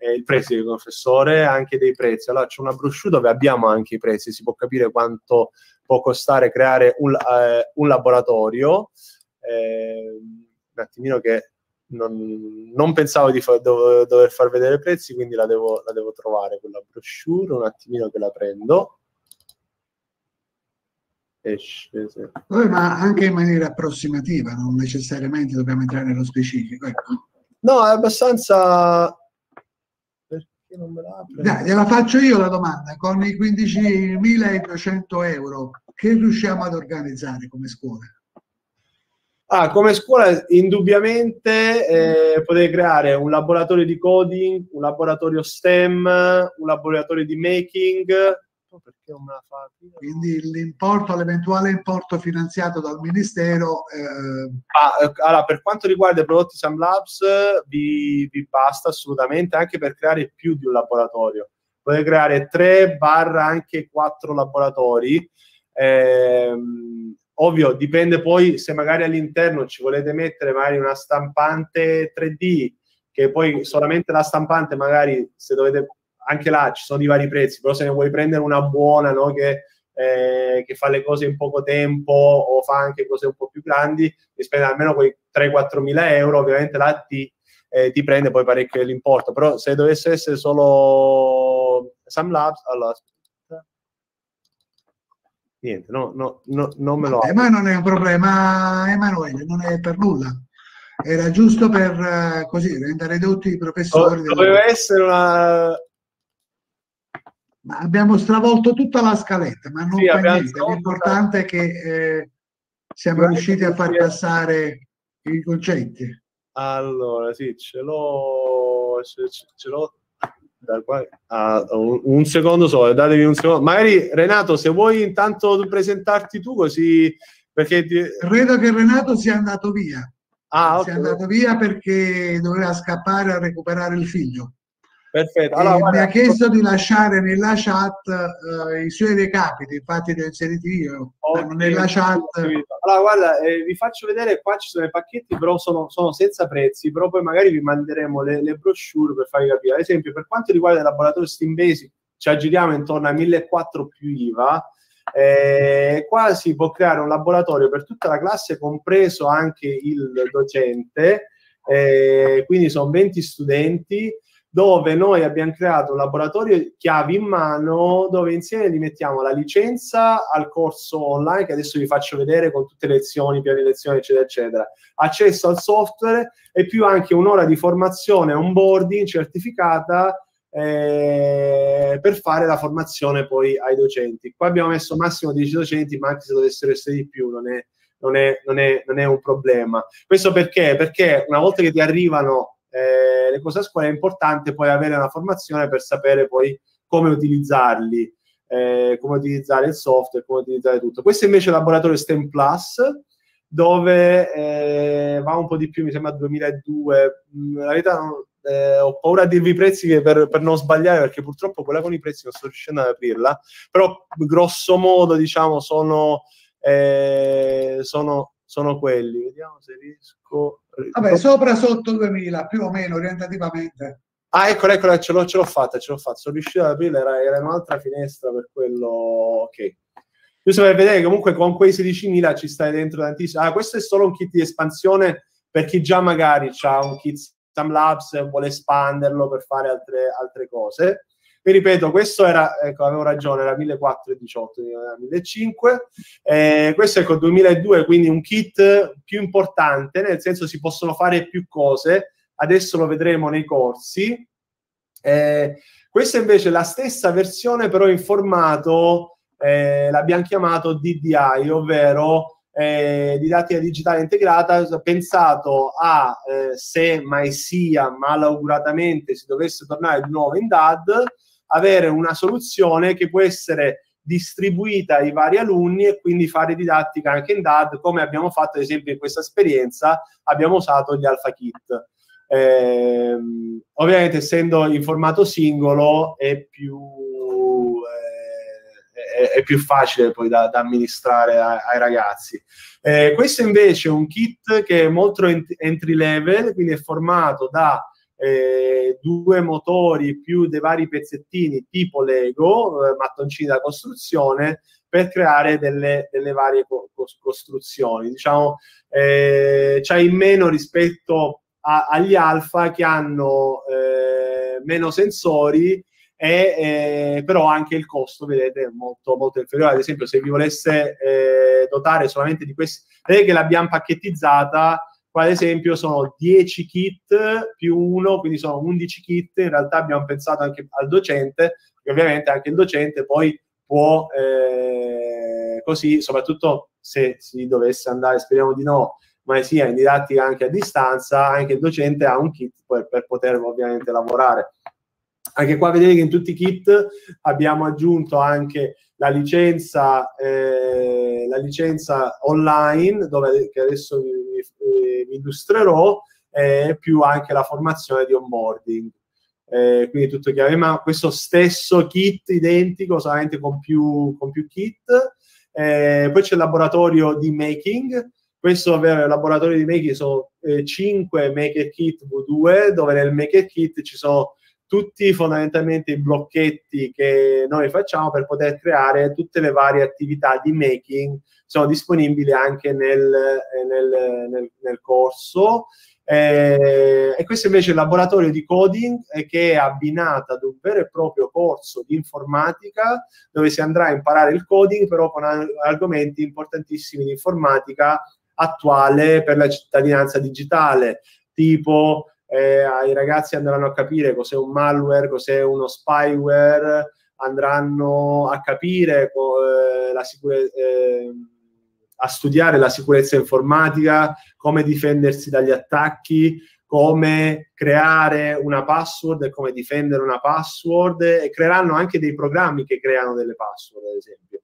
eh, il prezzo del confessore, anche dei prezzi. Allora c'è una brochure dove abbiamo anche i prezzi, si può capire quanto può costare creare un, eh, un laboratorio. Eh, un attimino che non, non pensavo di fa, do, dover far vedere i prezzi, quindi la devo, la devo trovare quella brochure, un attimino che la prendo. Esce, sì. Poi, ma anche in maniera approssimativa, non necessariamente dobbiamo entrare nello specifico. Ecco. No, è abbastanza perché non me la apre? Dai, gliela faccio io la domanda. Con i 15.200 euro, che riusciamo ad organizzare come scuola? Ah, come scuola indubbiamente eh, potete creare un laboratorio di coding, un laboratorio STEM, un laboratorio di making, perché una fatica. Quindi l'importo, l'eventuale importo finanziato dal Ministero. Eh... Ah, allora, per quanto riguarda i prodotti Sam Labs, vi, vi, basta assolutamente anche per creare più di un laboratorio. Potete creare tre barra anche quattro laboratori. Eh, ovvio, dipende poi se magari all'interno ci volete mettere magari una stampante 3D, che poi solamente la stampante magari se dovete anche là ci sono i vari prezzi, però se ne vuoi prendere una buona no, che, eh, che, fa le cose in poco tempo o fa anche cose un po' più grandi, ti spendi almeno quei 3-4 mila euro, ovviamente là ti, eh, ti prende poi parecchio l'importo, però se dovesse essere solo Sam Labs, allora niente, no, no, no, non me lo... Eh, ma non è un problema, Emanuele, non è per nulla. Era giusto per uh, così rendere tutti i professori. Doveva della... essere una, ma abbiamo stravolto tutta la scaletta, ma non sì. L'importante è che eh, siamo riusciti a far passare i concetti. Allora, sì, ce l'ho, ce, l'ho ah, un, un, secondo solo, datevi un secondo. Magari Renato, se vuoi intanto presentarti tu così, perché ti... credo che Renato sia andato via. Ah, okay. Sia andato via perché doveva scappare a recuperare il figlio. Perfetto. Allora, guarda, mi ha chiesto di lasciare nella chat uh, i suoi recapiti, infatti li ho inseriti io. Okay, nella chat. Allora, guarda, eh, vi faccio vedere, qua ci sono i pacchetti, però sono, sono senza prezzi, però poi magari vi manderemo le, le, brochure per farvi capire. Ad esempio, per quanto riguarda il laboratorio Steam Basic, ci aggiriamo intorno a 1400 più IVA. Eh, qua si può creare un laboratorio per tutta la classe, compreso anche il docente. Eh, quindi sono 20 studenti dove noi abbiamo creato un laboratorio chiavi in mano dove insieme gli mettiamo la licenza al corso online che adesso vi faccio vedere con tutte le lezioni, piani di lezione eccetera eccetera, accesso al software e più anche un'ora di formazione onboarding certificata eh, per fare la formazione poi ai docenti. Qua abbiamo messo massimo 10 docenti, ma anche se dovessero essere di più non è, non è, non è, non è un problema. Questo perché? Perché una volta che ti arrivano eh, le cose a scuola è importante poi avere una formazione per sapere poi come utilizzarli, eh, come utilizzare il software, come utilizzare tutto. Questo invece è il laboratorio STEM Plus, dove eh, va un po' di più, mi sembra 2002. Mm, la verità eh, ho paura a dirvi i prezzi per, per, non sbagliare, perché purtroppo quella con i prezzi non sto riuscendo ad aprirla, però grosso modo diciamo sono, eh, sono, sono quelli. Vediamo se riesco. Vabbè, sopra sotto 2000, più o meno orientativamente. Ah, eccola, eccola, ce l'ho, ce l'ho fatta, ce l'ho fatta. Sono riuscito ad aprirla, era, era un'altra finestra per quello. Ok. Giusto per vedere che comunque con quei 16.000 ci stai dentro tantissimo. Ah, questo è solo un kit di espansione per chi già magari ha un kit Sam Labs e vuole espanderlo per fare altre, altre cose. Vi ripeto, questo era, ecco, avevo ragione, era 1418, era 1500. Eh, questo ecco 2002, quindi un kit più importante, nel senso si possono fare più cose. Adesso lo vedremo nei corsi. Eh, questa invece è la stessa versione, però in formato, eh, l'abbiamo chiamato DDI, ovvero eh, didattica digitale integrata, pensato a eh, se mai sia malauguratamente si dovesse tornare di nuovo in DAD, avere una soluzione che può essere distribuita ai vari alunni e quindi fare didattica anche in DAD, come abbiamo fatto ad esempio in questa esperienza, abbiamo usato gli Alpha Kit. Eh, ovviamente essendo in formato singolo è più, eh, è, è più facile poi da, da amministrare ai, ai ragazzi. Eh, questo invece è un kit che è molto entry level, quindi è formato da eh, due motori più dei vari pezzettini tipo Lego, eh, mattoncini da costruzione, per creare delle, delle varie co- costruzioni. Diciamo, eh, c'è in meno rispetto a, agli alfa che hanno eh, meno sensori e eh, però anche il costo, vedete, è molto, molto inferiore. Ad esempio, se vi volesse eh, dotare solamente di questi, vedete che l'abbiamo pacchettizzata Qua ad esempio sono 10 kit più uno, quindi sono 11 kit. In realtà abbiamo pensato anche al docente, che ovviamente anche il docente poi può eh, così, soprattutto se si dovesse andare, speriamo di no, ma sia in didattica anche a distanza, anche il docente ha un kit per, per poter ovviamente lavorare. Anche qua vedete che in tutti i kit abbiamo aggiunto anche la licenza, eh, la licenza online, dove, che adesso vi, vi, vi illustrerò, eh, più anche la formazione di onboarding. Eh, quindi tutto chiaro, ma questo stesso kit identico, solamente con più, con più kit. Eh, poi c'è il laboratorio di making, questo ovvero il laboratorio di making sono eh, 5 maker kit V2, dove nel maker kit ci sono tutti fondamentalmente i blocchetti che noi facciamo per poter creare tutte le varie attività di making sono disponibili anche nel, eh, nel, nel, nel corso. Eh, e questo invece è il laboratorio di coding eh, che è abbinato ad un vero e proprio corso di informatica dove si andrà a imparare il coding però con argomenti importantissimi di informatica attuale per la cittadinanza digitale tipo eh, i ragazzi andranno a capire cos'è un malware, cos'è uno spyware, andranno a capire eh, la sicurezza. Eh, a studiare la sicurezza informatica, come difendersi dagli attacchi, come creare una password e come difendere una password e creeranno anche dei programmi che creano delle password, ad esempio.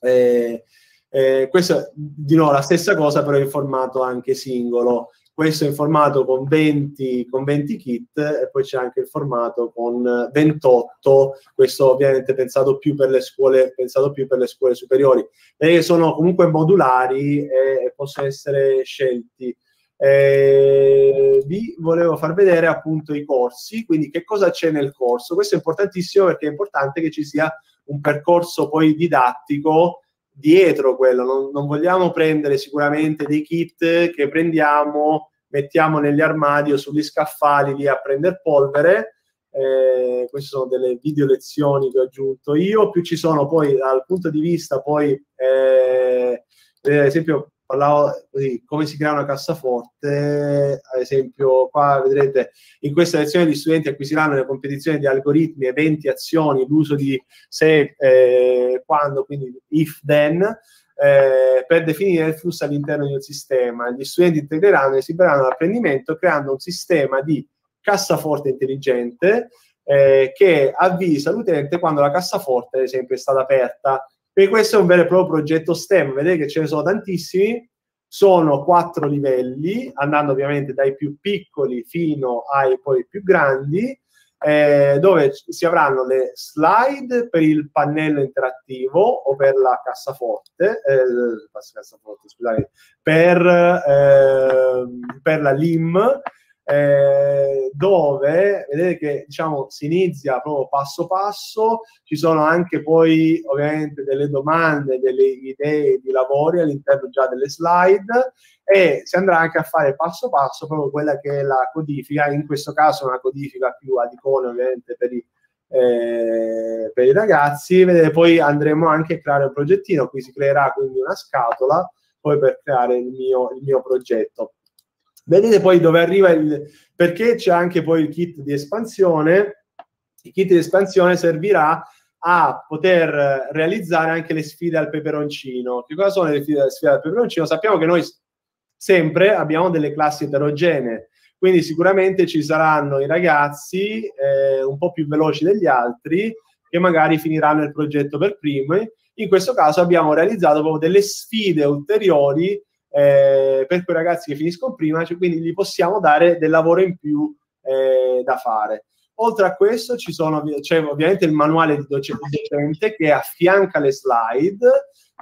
Eh, eh, questo di nuovo la stessa cosa, però in formato anche singolo questo è in formato con 20, con 20 kit e poi c'è anche il formato con 28, questo ovviamente pensato più per le scuole, pensato più per le scuole superiori, e sono comunque modulari e possono essere scelti. Eh, vi volevo far vedere appunto i corsi, quindi che cosa c'è nel corso. Questo è importantissimo perché è importante che ci sia un percorso poi didattico dietro quello, non, non, vogliamo prendere sicuramente dei kit che prendiamo, mettiamo negli armadi o sugli scaffali lì a prendere polvere. Eh, queste sono delle video lezioni che ho aggiunto io, più ci sono poi dal punto di vista poi, eh, ad esempio, parlavo così, come si crea una cassaforte, ad esempio qua vedrete in questa lezione gli studenti acquisiranno le competizioni di algoritmi, eventi, azioni, l'uso di se, eh, quando, quindi if, then, eh, per definire il flusso all'interno di un sistema. Gli studenti integreranno e esiberanno l'apprendimento creando un sistema di cassaforte intelligente eh, che avvisa l'utente quando la cassaforte, ad esempio, è stata aperta e questo è un vero e proprio progetto STEM, vedete che ce ne sono tantissimi, sono quattro livelli, andando ovviamente dai più piccoli fino ai poi più grandi, eh, dove si avranno le slide per il pannello interattivo o per la cassaforte, eh, cassaforte scusate, per, eh, per la LIM, eh, dove vedete che diciamo si inizia proprio passo passo, ci sono anche poi ovviamente delle domande, delle idee di lavori all'interno già delle slide e si andrà anche a fare passo passo proprio quella che è la codifica, in questo caso una codifica più ad icone ovviamente per i, eh, per i ragazzi. Vedete, poi andremo anche a creare un progettino, qui si creerà quindi una scatola poi per creare il mio, il mio progetto. Vedete poi dove arriva il... perché c'è anche poi il kit di espansione. Il kit di espansione servirà a poter realizzare anche le sfide al peperoncino. Che cosa sono le sfide al peperoncino? Sappiamo che noi sempre abbiamo delle classi eterogenee, quindi sicuramente ci saranno i ragazzi eh, un po' più veloci degli altri che magari finiranno il progetto per primi. In questo caso abbiamo realizzato proprio delle sfide ulteriori eh, per quei ragazzi che finiscono prima, cioè quindi gli possiamo dare del lavoro in più eh, da fare. Oltre a questo c'è ovviamente il manuale di docente che affianca le slide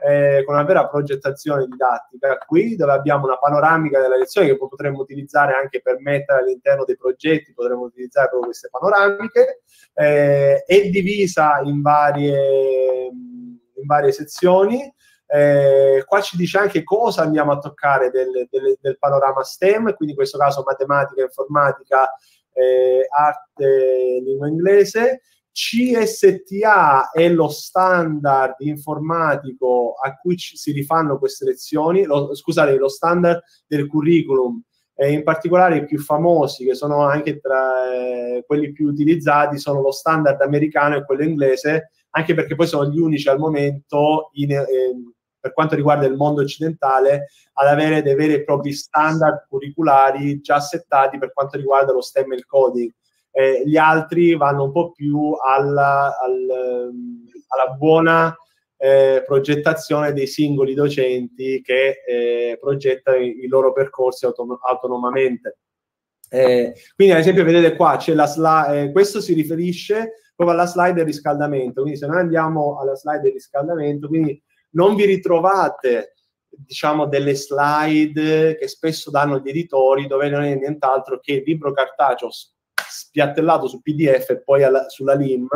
eh, con una vera progettazione didattica qui dove abbiamo una panoramica della lezione che potremmo utilizzare anche per mettere all'interno dei progetti, potremmo utilizzare proprio queste panoramiche, eh, è divisa in varie, in varie sezioni. Eh, qua ci dice anche cosa andiamo a toccare del, del, del panorama STEM, quindi in questo caso matematica, informatica, eh, arte, lingua inglese. CSTA è lo standard informatico a cui ci, si rifanno queste lezioni, lo, scusate, lo standard del curriculum, e in particolare i più famosi, che sono anche tra eh, quelli più utilizzati, sono lo standard americano e quello inglese, anche perché poi sono gli unici al momento, in, eh, per quanto riguarda il mondo occidentale, ad avere dei veri e propri standard curriculari già settati per quanto riguarda lo STEM e il coding eh, gli altri vanno un po' più alla, al, alla buona eh, progettazione dei singoli docenti che eh, progettano i, i, loro percorsi autom- autonomamente. Quindi, ad esempio, vedete qua c'è la slide, eh, questo si riferisce proprio alla slide del riscaldamento. Quindi, se noi andiamo alla slide del riscaldamento, quindi non vi ritrovate diciamo delle slide che spesso danno gli editori dove non è nient'altro che il libro cartaceo spiattellato su PDF e poi alla, sulla LIM,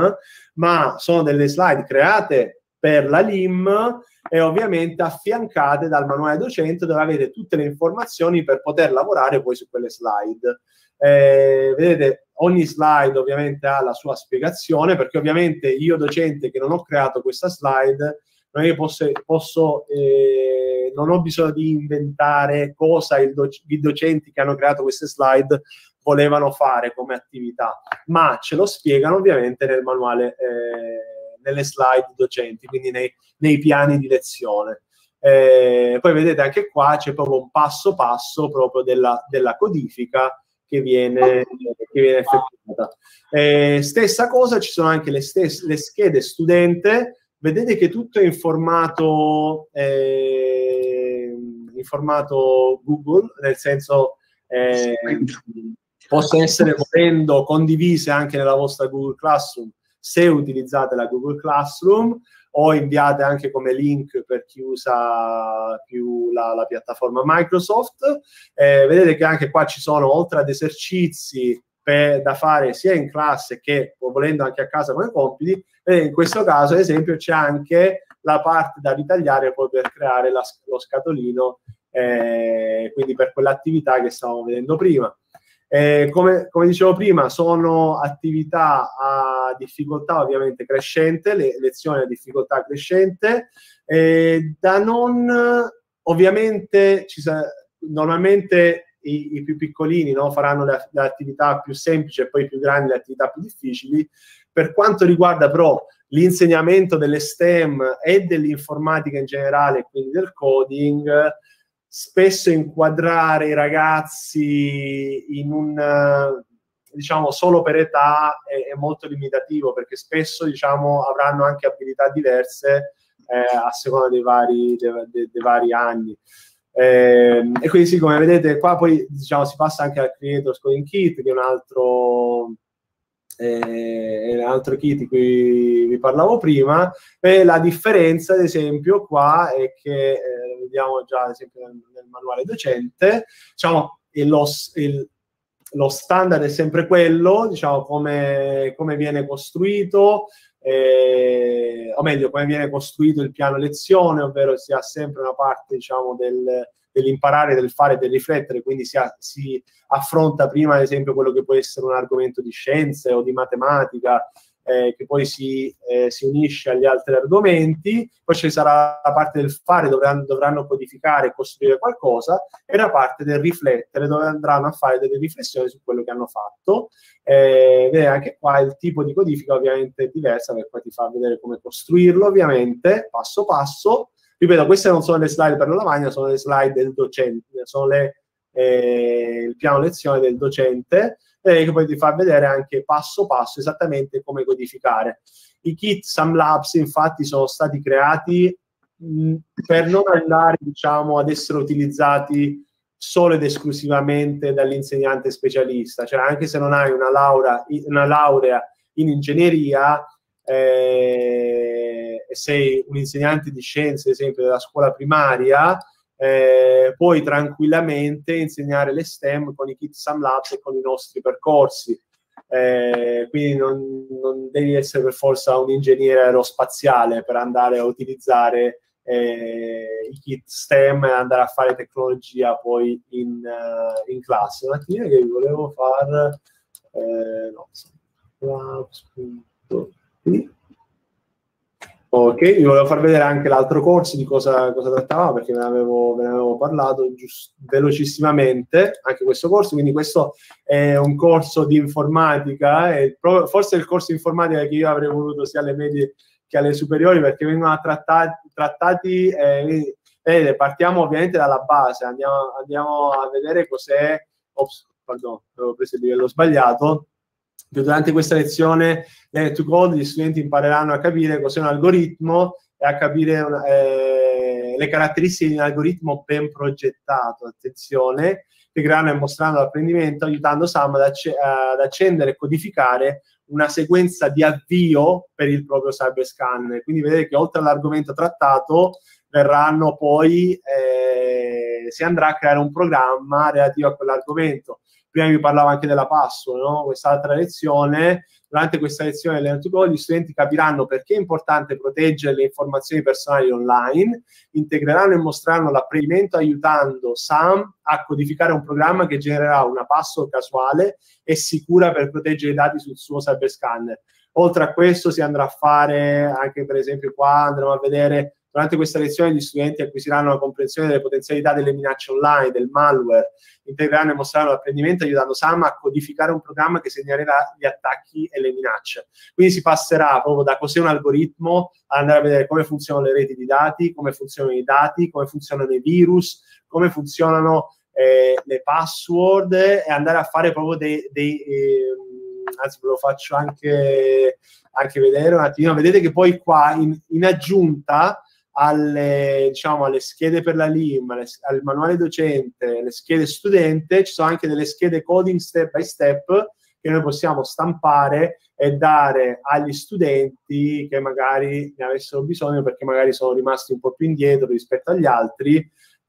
ma sono delle slide create per la LIM e ovviamente affiancate dal manuale docente dove avete tutte le informazioni per poter lavorare poi su quelle slide. Eh, vedete, ogni slide ovviamente ha la sua spiegazione perché ovviamente io docente che non ho creato questa slide non è che posso, posso eh, non ho bisogno di inventare cosa doc- i docenti che hanno creato queste slide volevano fare come attività, ma ce lo spiegano ovviamente nel manuale, eh, nelle slide docenti, quindi nei, nei piani di lezione. Eh, poi vedete anche qua c'è proprio un passo passo proprio della, della codifica che viene, che viene effettuata. Eh, stessa cosa, ci sono anche le, stesse, le schede studente, vedete che tutto è in formato, eh, in formato Google, nel senso eh, possono essere volendo condivise anche nella vostra Google Classroom se utilizzate la Google Classroom o inviate anche come link per chi usa più la, la piattaforma Microsoft. Eh, vedete che anche qua ci sono, oltre ad esercizi per, da fare sia in classe che volendo anche a casa come compiti, eh, in questo caso, ad esempio, c'è anche la parte da ritagliare poi per creare la, lo scatolino, eh, quindi per quell'attività che stavamo vedendo prima. Eh, come, come, dicevo prima, sono attività a difficoltà ovviamente crescente, le lezioni a difficoltà crescente, eh, da non ovviamente ci sa, normalmente i, i, più piccolini no, faranno le, le, attività più semplici e poi i più grandi le attività più difficili. Per quanto riguarda però l'insegnamento delle STEM e dell'informatica in generale, quindi del coding, spesso inquadrare i ragazzi in un diciamo solo per età è, è molto limitativo perché spesso diciamo avranno anche abilità diverse eh, a seconda dei vari, dei, dei, dei vari anni. Eh, e quindi sì, come vedete qua poi diciamo si passa anche al Creators Coding Kit che è un altro eh, un altro kit di cui vi parlavo prima. E la differenza ad esempio qua è che eh, vediamo già ad esempio nel, nel manuale docente, diciamo, lo, il, lo, standard è sempre quello, diciamo, come, come viene costruito, eh, o meglio, come viene costruito il piano lezione, ovvero si ha sempre una parte, diciamo, del, dell'imparare, del fare, del riflettere, quindi si, ha, si, affronta prima, ad esempio, quello che può essere un argomento di scienze o di matematica, eh, che poi si, eh, si, unisce agli altri argomenti, poi ci sarà la parte del fare dove dovranno, dovranno codificare e costruire qualcosa e la parte del riflettere dove andranno a fare delle riflessioni su quello che hanno fatto. Eh, anche qua il tipo di codifica ovviamente è diversa perché poi ti fa vedere come costruirlo ovviamente passo passo. Ripeto, queste non sono le slide per la lavagna, sono le slide del docente, sono le, eh, il piano lezione del docente e che poi ti fa vedere anche passo passo esattamente come codificare. I kit Sam Labs infatti sono stati creati mh, per non andare diciamo ad essere utilizzati solo ed esclusivamente dall'insegnante specialista, cioè anche se non hai una laurea, una laurea in ingegneria eh, sei un insegnante di scienze, ad esempio, della scuola primaria, eh, puoi tranquillamente insegnare le STEM con i kit Sam Labs e con i nostri percorsi. Eh, quindi non, non, devi essere per forza un ingegnere aerospaziale per andare a utilizzare eh, i kit STEM e andare a fare tecnologia poi in, uh, in classe. Un attimo che vi volevo far... Eh, no, labs.it Ok, vi volevo far vedere anche l'altro corso di cosa, cosa trattava perché ve ne avevo, ve ne avevo parlato giust- velocissimamente, anche questo corso, quindi questo è un corso di informatica, pro- forse il corso di informatica che io avrei voluto sia alle medie che alle superiori perché vengono trattati, trattati eh, vedete, partiamo ovviamente dalla base, andiamo, andiamo a vedere cos'è, ops, pardon, avevo preso il livello sbagliato, Durante questa lezione eh, to code gli studenti impareranno a capire cos'è un algoritmo e a capire una, eh, le caratteristiche di un algoritmo ben progettato. Attenzione, integreranno e mostrando l'apprendimento, aiutando Sam ad, acc- ad, accendere e codificare una sequenza di avvio per il proprio cyberscan. Quindi vedete che oltre all'argomento trattato verranno poi, eh, si andrà a creare un programma relativo a quell'argomento prima vi parlavo anche della password, no? quest'altra lezione, durante questa lezione gli studenti capiranno perché è importante proteggere le informazioni personali online, integreranno e mostreranno l'apprendimento aiutando Sam a codificare un programma che genererà una password casuale e sicura per proteggere i dati sul suo cyberscanner. Oltre a questo si andrà a fare anche per esempio qua andremo a vedere Durante questa lezione gli studenti acquisiranno la comprensione delle potenzialità delle minacce online, del malware, integreranno e mostreranno l'apprendimento aiutando Sam a codificare un programma che segnalerà gli attacchi e le minacce. Quindi si passerà proprio da cos'è un algoritmo ad andare a vedere come funzionano le reti di dati, come funzionano i dati, come funzionano i virus, come funzionano eh, le password e andare a fare proprio dei... dei eh, anzi ve lo faccio anche, anche vedere un attimo. Vedete che poi qua in, in aggiunta alle, diciamo, alle schede per la LIM, alle, al manuale docente, le schede studente, ci sono anche delle schede coding step by step che noi possiamo stampare e dare agli studenti che magari ne avessero bisogno perché magari sono rimasti un po' più indietro rispetto agli altri.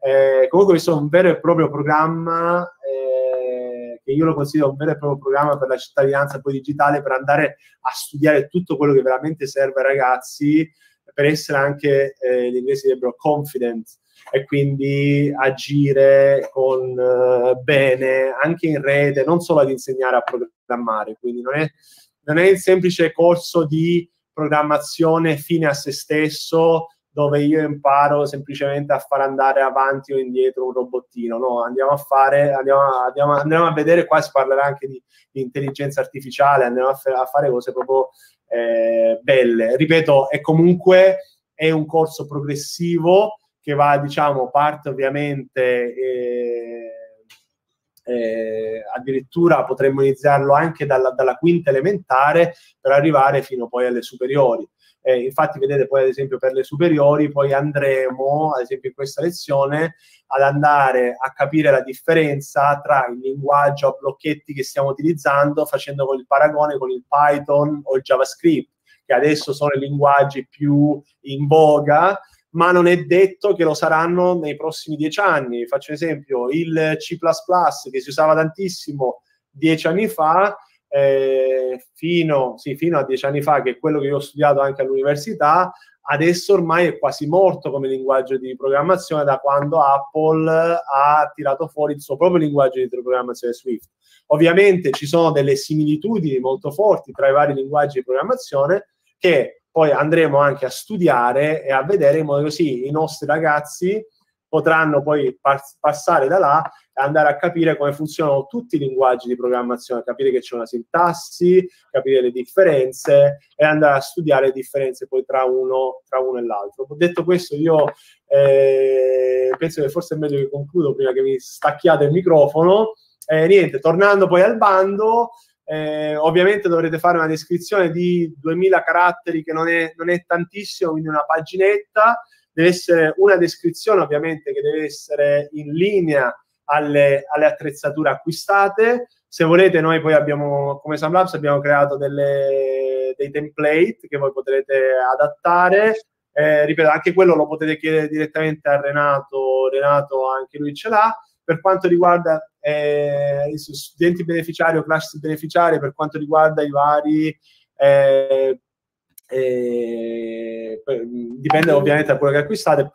Eh, comunque questo è un vero e proprio programma eh, che io lo considero un vero e proprio programma per la cittadinanza poi digitale per andare a studiare tutto quello che veramente serve ai ragazzi per essere anche, eh, gli inglesi direbbero confident, e quindi agire con uh, bene anche in rete, non solo ad insegnare a programmare. Quindi non è, non è il semplice corso di programmazione fine a se stesso dove io imparo semplicemente a far andare avanti o indietro un robottino. No, andiamo a fare, andiamo a, andiamo, andiamo a vedere, qua si parlerà anche di, di intelligenza artificiale, andiamo a, f- a fare cose proprio eh, belle. Ripeto, è comunque è un corso progressivo che va, diciamo, parte ovviamente eh, eh, addirittura potremmo iniziarlo anche dalla, dalla, quinta elementare per arrivare fino poi alle superiori. Eh, infatti, vedete poi ad esempio per le superiori, poi andremo, ad esempio in questa lezione, ad andare a capire la differenza tra il linguaggio a blocchetti che stiamo utilizzando, facendo il paragone con il Python o il JavaScript, che adesso sono i linguaggi più in voga, ma non è detto che lo saranno nei prossimi dieci anni. Faccio esempio, il C++ che si usava tantissimo dieci anni fa, eh, fino, sì, fino a dieci anni fa, che è quello che io ho studiato anche all'università, adesso ormai è quasi morto come linguaggio di programmazione da quando Apple ha tirato fuori il suo proprio linguaggio di programmazione Swift. Ovviamente ci sono delle similitudini molto forti tra i vari linguaggi di programmazione che poi andremo anche a studiare e a vedere in modo così i nostri ragazzi potranno poi pas- passare da là andare a capire come funzionano tutti i linguaggi di programmazione, capire che c'è una sintassi, capire le differenze e andare a studiare le differenze poi tra uno, tra uno e l'altro. Detto questo, io eh, penso che forse è meglio che concludo prima che mi stacchiate il microfono. Eh, niente, tornando poi al bando, eh, ovviamente dovrete fare una descrizione di 2000 caratteri che non è, non è tantissimo, quindi una paginetta deve essere una descrizione ovviamente che deve essere in linea alle, alle attrezzature acquistate. Se volete, noi poi abbiamo, come SamLabs, abbiamo creato delle, dei template che voi potrete adattare. Eh, ripeto, anche quello lo potete chiedere direttamente a Renato, Renato anche lui ce l'ha. Per quanto riguarda eh, studenti beneficiari o classi beneficiarie, per quanto riguarda i vari eh, e dipende ovviamente da quello che acquistate.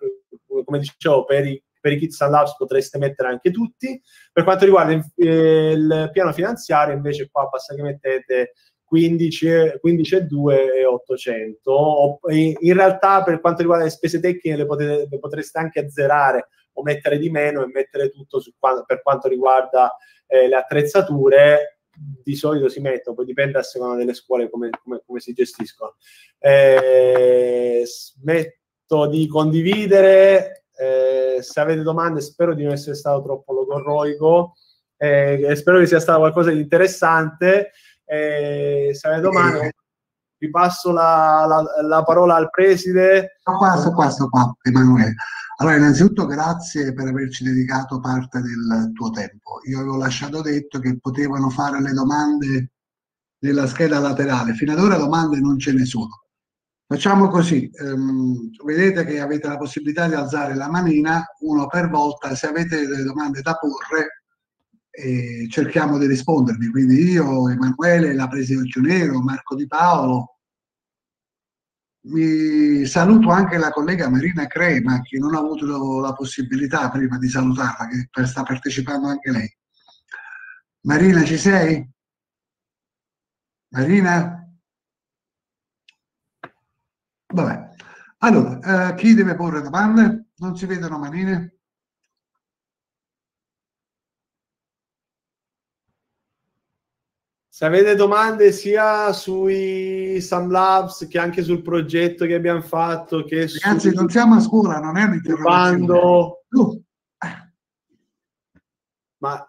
Come dicevo, per i, per i Kids and Labs potreste mettere anche tutti. Per quanto riguarda il, il piano finanziario, invece, qua basta che mettete 15, 15 e 2 e 800. In realtà, per quanto riguarda le spese tecniche, le, potete, le potreste anche azzerare o mettere di meno e mettere tutto su, per quanto riguarda eh, le attrezzature di solito si mettono, poi dipende a seconda delle scuole come, come, come si gestiscono. Eh, smetto di condividere, eh, se avete domande spero di non essere stato troppo logorroico, eh, spero che sia stato qualcosa di interessante, eh, se avete domande vi passo la, la, la parola al preside. Sto qua, sto qua, sto qua, Emanuele. Allora, innanzitutto grazie per averci dedicato parte del tuo tempo. Io avevo lasciato detto che potevano fare le domande nella scheda laterale. Fino ad ora domande non ce ne sono. Facciamo così, um, vedete che avete la possibilità di alzare la manina uno per volta, se avete delle domande da porre eh, cerchiamo di rispondervi, quindi io, Emanuele, la Presidente Giunero, Marco Di Paolo, mi saluto anche la collega Marina Crema, che non ha avuto la possibilità prima di salutarla, che sta partecipando anche lei. Marina, ci sei? Marina? Vabbè. Allora, eh, chi deve porre domande? Non si vedono manine? Se avete domande sia sui Sam Labs che anche sul progetto che abbiamo fatto, che Ragazzi, su... non siamo a scuola, non è un'interrogazione. Quando... Uh. Ma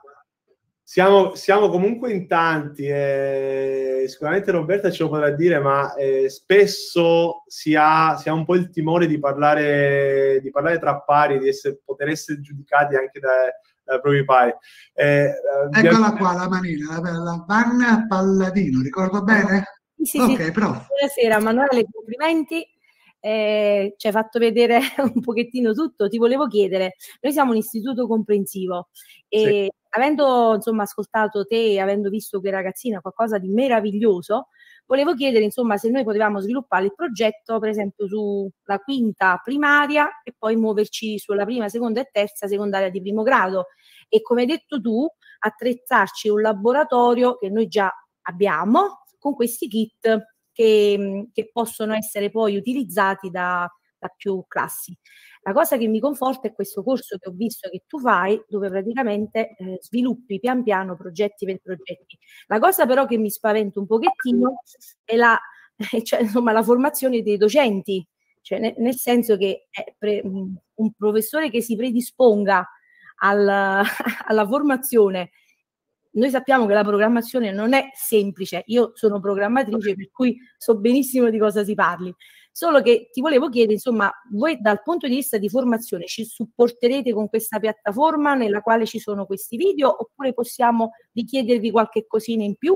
siamo, siamo, comunque in tanti. Eh, sicuramente Roberta ce lo potrà dire, ma eh, spesso si ha, si ha, un po' il timore di parlare, di parlare tra pari, di essere, poter essere giudicati anche da eh, proprio pari. Eh, Eccola qua la manina, la, la Vanna Palladino, ricordo bene? Sì, sì, sì. Buonasera Manuele, complimenti. Eh, ci hai fatto vedere *laughs* un pochettino tutto. Ti volevo chiedere, noi siamo un istituto comprensivo e sì. avendo insomma ascoltato te e avendo visto che ragazzina qualcosa di meraviglioso, volevo chiedere insomma se noi potevamo sviluppare il progetto per esempio sulla quinta primaria e poi muoverci sulla prima, seconda e terza secondaria di primo grado e come hai detto tu attrezzarci un laboratorio che noi già abbiamo con questi kit che, che possono essere poi utilizzati da, da più classi. La cosa che mi conforta è questo corso che ho visto che tu fai, dove praticamente eh, sviluppi pian piano progetti per progetti. La cosa però che mi spaventa un pochettino è la, *laughs* cioè, insomma, la formazione dei docenti, cioè, nel, nel senso che pre, un professore che si predisponga al, *laughs* alla formazione noi sappiamo che la programmazione non è semplice, io sono programmatrice per cui so benissimo di cosa si parli, Solo che ti volevo chiedere, insomma, voi dal punto di vista di formazione ci supporterete con questa piattaforma nella quale ci sono questi video oppure possiamo richiedervi qualche cosina in più?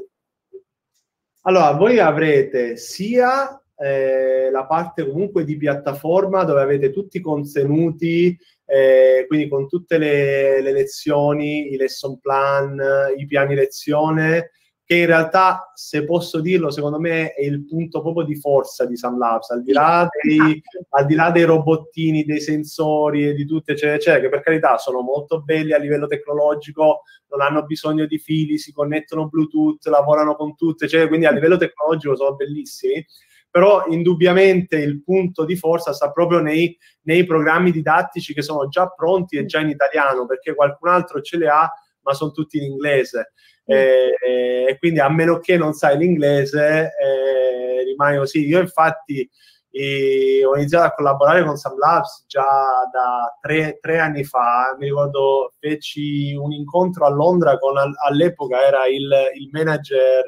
Allora, voi avrete sia eh, la parte comunque di piattaforma dove avete tutti i contenuti, eh, quindi con tutte le, le, lezioni, i lesson plan, i piani lezione, che in realtà, se posso dirlo, secondo me è il punto proprio di forza di Sam Labs, al di là dei, al di là dei robottini, dei sensori e di tutte, eccetera, eccetera, che per carità sono molto belli a livello tecnologico, non hanno bisogno di fili, si connettono Bluetooth, lavorano con tutte, eccetera, quindi a livello tecnologico sono bellissimi però indubbiamente il punto di forza sta proprio nei, nei, programmi didattici che sono già pronti e già in italiano, perché qualcun altro ce li ha, ma sono tutti in inglese. Mm. Eh, e quindi a meno che non sai l'inglese, eh, rimane così. Io infatti eh, ho iniziato a collaborare con Sam Labs già da tre, tre, anni fa. Mi ricordo, feci un incontro a Londra con all'epoca era il, il manager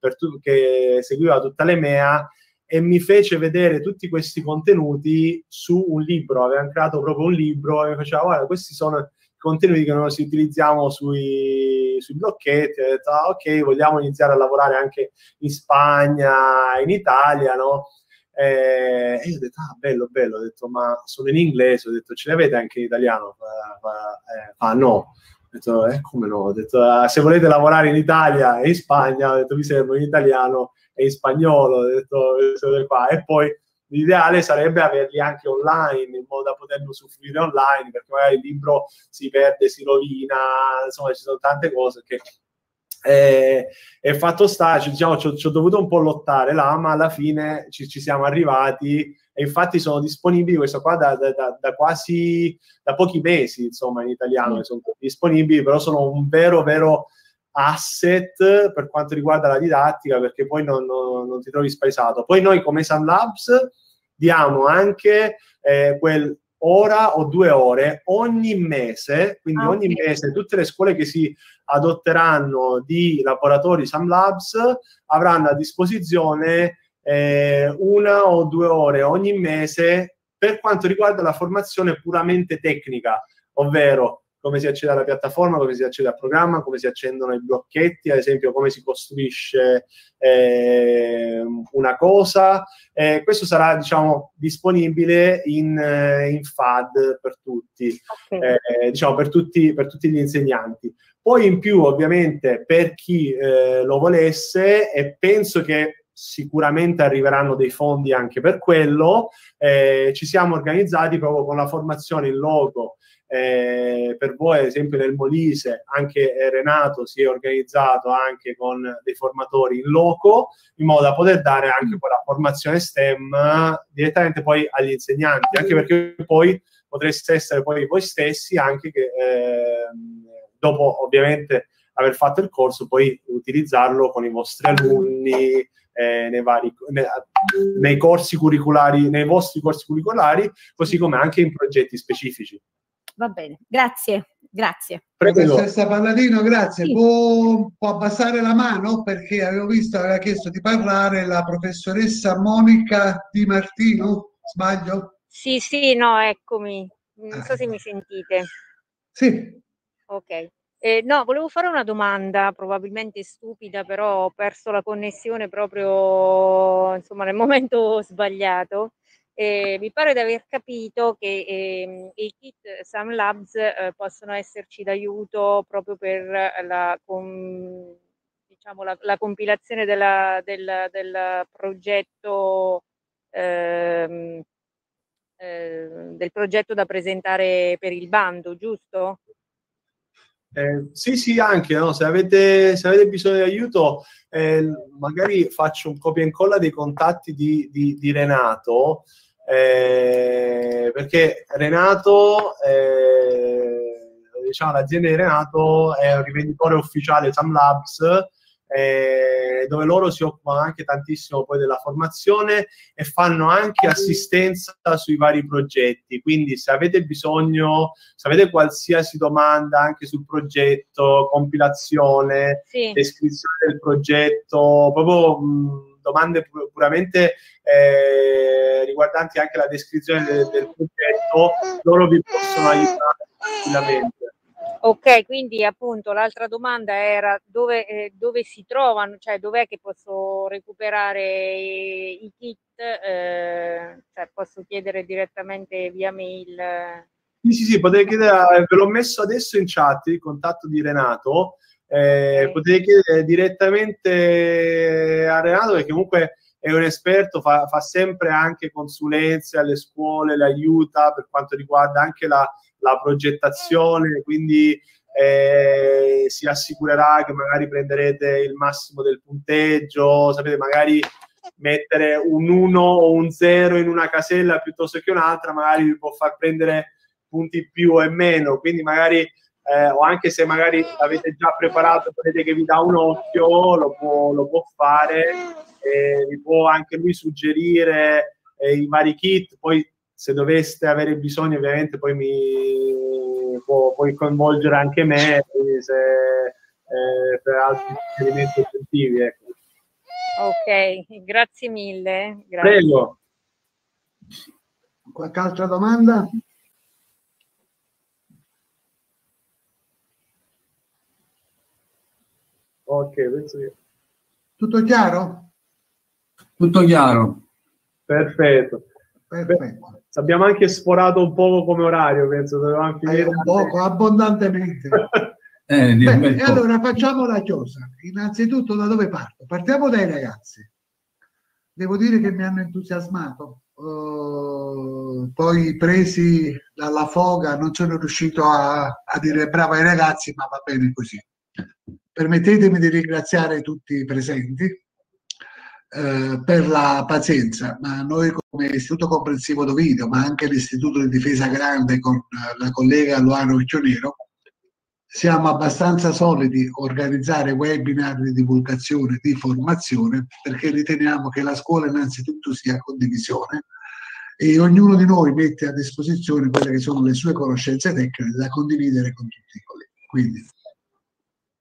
eh, tu, che seguiva tutta l'EMEA e mi fece vedere tutti questi contenuti su un libro. Avevano creato proprio un libro e mi faceva, guarda, questi sono contenuti che noi utilizziamo sui, sui blocchetti, ho detto, ah, ok, vogliamo iniziare a lavorare anche in Spagna, in Italia, no? Eh, e io ho detto, ah, bello, bello, ho detto, ma sono in inglese, ho detto, ce le avete anche in italiano? Fa no. Ho detto, eh, come no? Ho detto, ah, se volete lavorare in Italia e in Spagna, ho detto, vi servono in italiano e in spagnolo, ho detto, qua. E poi L'ideale sarebbe averli anche online, in modo da poterne usufruire online, perché magari il libro si perde, si rovina, insomma ci sono tante cose che... Eh, e fatto sta, diciamo, ci, ci ho dovuto un po' lottare là, ma alla fine ci, ci siamo arrivati e infatti sono disponibili questo qua da, da, da, da, quasi da pochi mesi insomma in italiano mm. sono disponibili però sono un vero vero asset per quanto riguarda la didattica perché poi non, non, non ti trovi spaesato poi noi come Sun Labs diamo anche eh, quel ora o due ore ogni mese, quindi ah, ogni okay. mese tutte le scuole che si adotteranno di laboratori Sam Labs avranno a disposizione eh, una o due ore ogni mese per quanto riguarda la formazione puramente tecnica, ovvero come si accede alla piattaforma, come si accede al programma, come si accendono i blocchetti, ad esempio come si costruisce eh, una cosa. Eh, questo sarà diciamo, disponibile in, eh, in, FAD per tutti, okay. Eh, diciamo, per tutti, per tutti gli insegnanti. Poi in più ovviamente per chi eh, lo volesse e penso che sicuramente arriveranno dei fondi anche per quello, eh, ci siamo organizzati proprio con la formazione in logo eh, per voi, ad esempio nel Molise, anche Renato si è organizzato anche con dei formatori in loco, in modo da poter dare anche quella formazione STEM direttamente poi agli insegnanti, anche perché poi potreste essere poi voi stessi anche che eh, dopo ovviamente aver fatto il corso poi utilizzarlo con i vostri alunni eh, nei, vari, nei, nei corsi curriculari, nei vostri corsi curriculari, così come anche in progetti specifici. Va bene, grazie, grazie. Professoressa Palladino, grazie. Sì. Può, può, abbassare la mano perché avevo visto, aveva chiesto di parlare la professoressa Monica Di Martino, sbaglio? Sì, sì, no, eccomi. Non so se mi sentite. Sì. Ok. Eh, no, volevo fare una domanda, probabilmente stupida, però ho perso la connessione proprio insomma, nel momento sbagliato. Eh, mi pare di aver capito che eh, i kit Sam Labs eh, possono esserci d'aiuto proprio per la, com, diciamo, la, la compilazione della, del, del, progetto ehm, eh, del progetto da presentare per il bando, giusto? Eh, sì, sì, anche no? se, avete, se, avete, bisogno di aiuto, eh, magari faccio un copia e incolla dei contatti di, di, di Renato eh, perché Renato, eh, diciamo l'azienda di Renato è un rivenditore ufficiale Sam Labs eh, dove loro si occupano anche tantissimo poi della formazione e fanno anche assistenza sui vari progetti. Quindi se avete bisogno, se avete qualsiasi domanda anche sul progetto, compilazione, sì. descrizione del progetto, proprio mh, domande puramente eh, riguardanti anche la descrizione del, del progetto, loro vi possono aiutare tranquillamente. Ok, quindi appunto l'altra domanda era dove, eh, dove si trovano, cioè dov'è che posso recuperare i, kit, eh, cioè posso chiedere direttamente via mail. Sì, sì, sì, potete chiedere, ve l'ho messo adesso in chat il contatto di Renato, eh, potete chiedere direttamente a Renato perché comunque è un esperto, fa, fa, sempre anche consulenze alle scuole, le aiuta per quanto riguarda anche la, la progettazione, quindi eh, si assicurerà che magari prenderete il massimo del punteggio, sapete, magari mettere un 1 o un 0 in una casella piuttosto che un'altra, magari vi può far prendere punti più e meno, quindi magari eh, o anche se magari avete già preparato, vedete che vi dà un occhio, lo può, lo può fare. Vi può anche lui suggerire eh, i vari kit, poi se doveste avere bisogno ovviamente poi mi può, puoi coinvolgere anche me se, eh, per altri suggerimenti aggiuntivi. Ecco. Ok, grazie mille. Grazie. Prego. Qualche altra domanda? Ok, penso che... Tutto chiaro? Tutto chiaro. Perfetto. Perfetto. Abbiamo anche sforato un po' come orario, penso. Dovevamo finire. Eh, un poco, abbondantemente. *laughs* eh, Beh, e allora facciamo la chiosa. Innanzitutto da dove parto? Partiamo dai ragazzi. Devo dire che mi hanno entusiasmato. Uh, poi presi dalla foga non sono riuscito a, a dire bravo ai ragazzi, ma va bene così. Permettetemi di ringraziare tutti i presenti eh, per la pazienza, ma noi come Istituto Comprensivo Dovidio, ma anche l'Istituto di Difesa Grande con eh, la collega Luano Vecchionero, siamo abbastanza solidi a organizzare webinar di divulgazione, di formazione, perché riteniamo che la scuola innanzitutto sia condivisione e ognuno di noi mette a disposizione quelle che sono le sue conoscenze tecniche da condividere con tutti i colleghi. Quindi,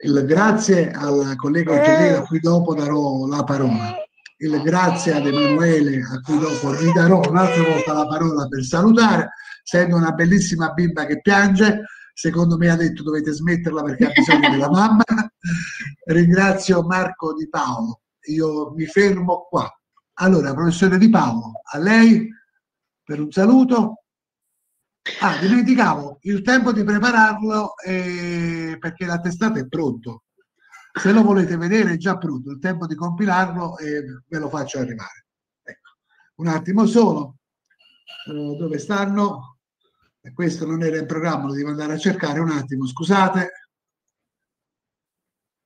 il grazie al collega Occhiolino, a cui dopo darò la parola il grazie ad Emanuele, a cui dopo gli darò un'altra volta la parola per salutare, essendo una bellissima bimba che piange, secondo me ha detto dovete smetterla perché ha bisogno della *laughs* mamma. Ringrazio Marco Di Paolo, io mi fermo qua. Allora, professore Di Paolo, a lei per un saluto. Ah, dimenticavo, il tempo di prepararlo eh, perché l'attestato è pronto se lo volete vedere è già pronto, il tempo di compilarlo e ve lo faccio arrivare. Ecco. Un attimo solo, uh, dove stanno? E questo non era in programma, lo devo andare a cercare un attimo, scusate.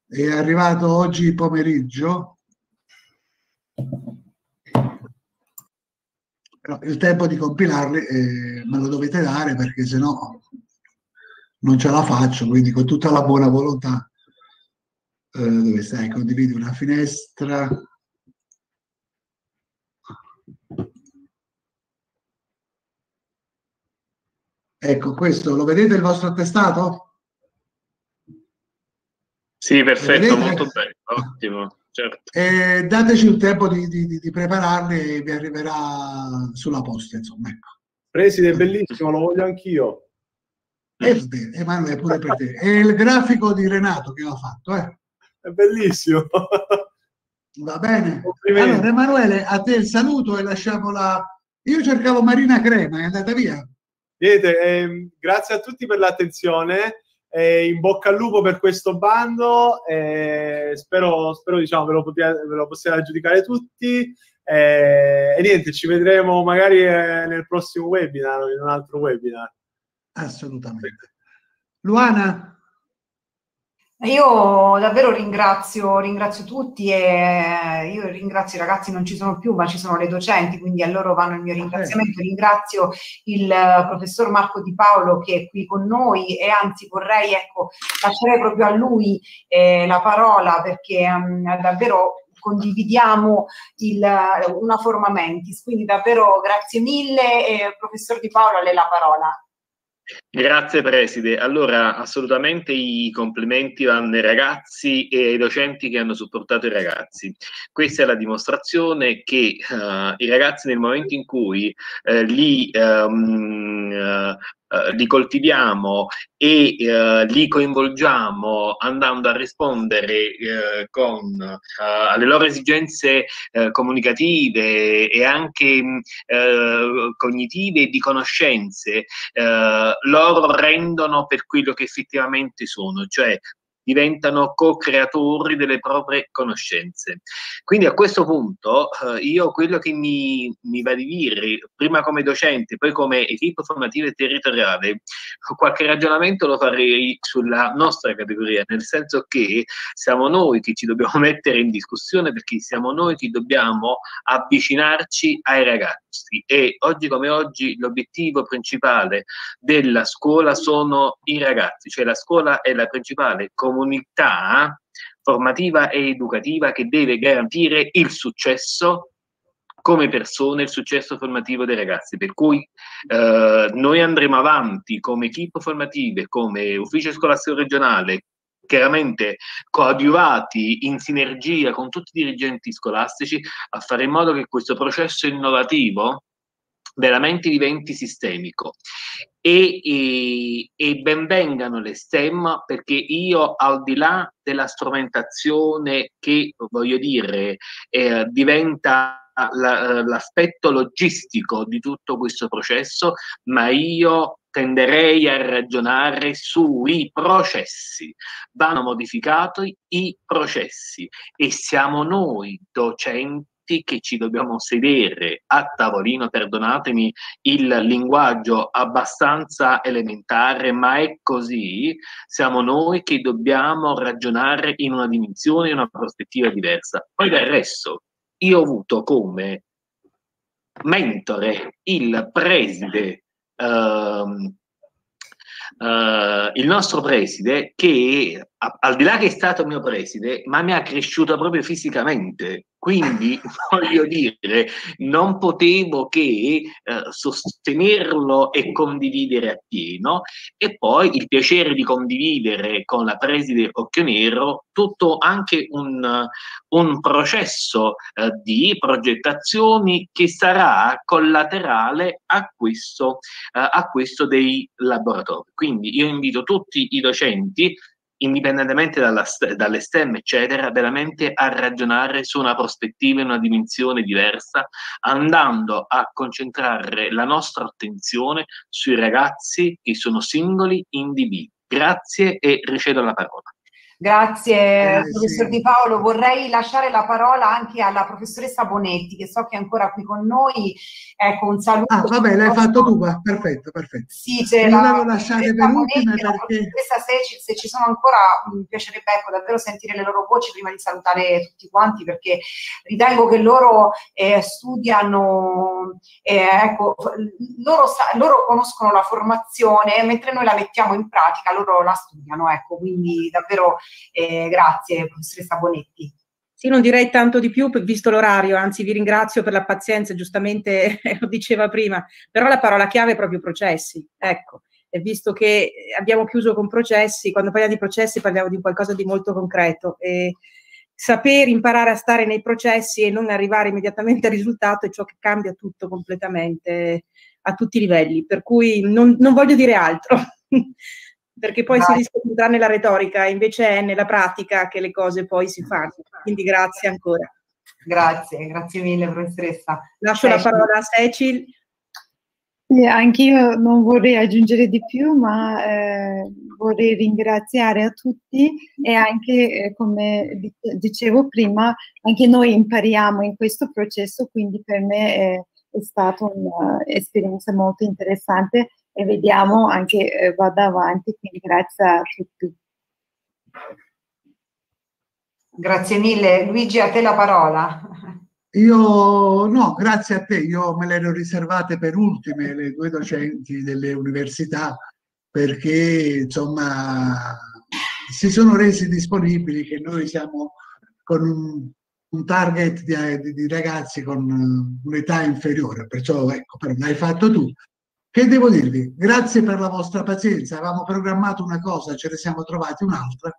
È arrivato oggi pomeriggio. Però il tempo di compilarli eh, me lo dovete dare perché se no non ce la faccio, quindi con tutta la buona volontà eh, dove stai? Condividi una finestra. Ecco, questo lo vedete il vostro attestato? Sì, perfetto, molto bene, ottimo. Certo. Eh, dateci il tempo di, di, di, prepararli e vi arriverà sulla posta, insomma. Ecco. Preside, bellissimo, lo voglio anch'io. Eh, Emanuele, pure per te. È il grafico di Renato che l'ha fatto, eh? È bellissimo. *laughs* Va bene. Allora, Emanuele, a te il saluto e lasciamo la... Io cercavo Marina Crema, è andata via. Niente, eh, grazie a tutti per l'attenzione. Eh, in bocca al lupo per questo bando. Eh, spero, spero diciamo, ve lo, potete, ve lo possiate aggiudicare tutti. Eh, e niente, ci vedremo magari eh, nel prossimo webinar o in un altro webinar. Assolutamente. Luana? Io davvero ringrazio, ringrazio tutti e io ringrazio i ragazzi, non ci sono più, ma ci sono le docenti, quindi a loro vanno il mio ringraziamento. Ringrazio il professor Marco Di Paolo che è qui con noi e anzi vorrei, ecco, lasciare proprio a lui eh, la parola perché um, davvero condividiamo il, una forma mentis. Quindi davvero grazie mille e professor Di Paolo a lei la parola. Grazie Preside. Allora, assolutamente i complimenti vanno ai ragazzi e ai docenti che hanno supportato i ragazzi. Questa è la dimostrazione che uh, i ragazzi nel momento in cui uh, li um, uh, li coltiviamo e li coinvolgiamo andando a rispondere con, alle loro esigenze comunicative e anche eh, cognitive e di conoscenze, loro rendono per quello che effettivamente sono, cioè diventano co-creatori delle proprie conoscenze. Quindi a questo punto eh, io quello che mi, mi, va di dire, prima come docente, poi come equipe formativa e territoriale, qualche ragionamento lo farei sulla nostra categoria, nel senso che siamo noi che ci dobbiamo *laughs* mettere in discussione perché siamo noi che dobbiamo avvicinarci ai ragazzi e oggi come oggi l'obiettivo principale della scuola sono i ragazzi, cioè la scuola è la principale comunità formativa e educativa che deve garantire il successo come persone il successo formativo dei ragazzi. Per cui eh, noi andremo avanti come equipe formative, come ufficio scolastico regionale, chiaramente coadiuvati in sinergia con tutti i dirigenti scolastici a fare in modo che questo processo innovativo veramente diventi sistemico e, e, e benvengano le STEM perché io al di là della strumentazione che voglio dire eh, diventa la, l'aspetto logistico di tutto questo processo, ma io tenderei a ragionare sui processi. Vanno modificati i processi e siamo noi docenti che ci dobbiamo sedere a tavolino, perdonatemi il linguaggio abbastanza elementare, ma è così, siamo noi che dobbiamo ragionare in una dimensione, in una prospettiva diversa. Poi del resto, io ho avuto come mentore il preside ehm, Uh, il nostro preside che al di là che è stato mio preside ma mi ha cresciuto proprio fisicamente quindi *laughs* voglio dire, non potevo che eh, sostenerlo e condividere appieno e poi il piacere di condividere con la preside Occhio Nero tutto anche un, un processo eh, di progettazioni che sarà collaterale a questo, eh, a questo dei laboratori. Quindi io invito tutti i docenti indipendentemente dalla, dalle STEM, eccetera, veramente a ragionare su una prospettiva e una dimensione diversa, andando a concentrare la nostra attenzione sui ragazzi che sono singoli individui. Grazie e ricevo la parola. Grazie, eh, professor sì. Di Paolo. Vorrei lasciare la parola anche alla professoressa Bonetti, che so che è ancora qui con noi. Ecco, un saluto. Ah, vabbè, l'hai fatto tu, va. perfetto, perfetto. Sì, c'è la volevo lasciare per ultima perché... Se, se ci sono ancora, mi piacerebbe ecco, davvero sentire le loro voci prima di salutare tutti quanti, perché ritengo che loro eh, studiano, eh, ecco, loro, loro conoscono la formazione, mentre noi la mettiamo in pratica, loro la studiano, ecco, quindi davvero eh, grazie, professoressa Bonetti. Sì, non direi tanto di più, visto l'orario, anzi vi ringrazio per la pazienza, giustamente *laughs* lo diceva prima, però la parola chiave è proprio processi, ecco, e visto che abbiamo chiuso con processi, quando parliamo di processi parliamo di qualcosa di molto concreto e saper imparare a stare nei processi e non arrivare immediatamente al risultato è ciò che cambia tutto completamente a tutti i livelli, per cui non, non voglio dire altro. *laughs* perché poi grazie. si rischia di entrare nella retorica, invece è nella pratica che le cose poi si fanno. Quindi grazie ancora. Grazie, grazie mille professoressa. Lascio Secil. la parola a Secil. Sì, anch'io non vorrei aggiungere di più, ma eh, vorrei ringraziare a tutti e anche, eh, come dicevo prima, anche noi impariamo in questo processo, quindi per me è, è stata un'esperienza molto interessante e vediamo anche eh, vada avanti, quindi grazie a tutti. Grazie mille. Luigi, a te la parola. Io no, grazie a te, io me le ero riservate per ultime le due docenti delle università perché insomma si sono resi disponibili che noi siamo con un, un target di, di, ragazzi con un'età inferiore, perciò ecco, però l'hai fatto tu. Che devo dirvi? Grazie per la vostra pazienza. Avevamo programmato una cosa, ce ne siamo trovati un'altra.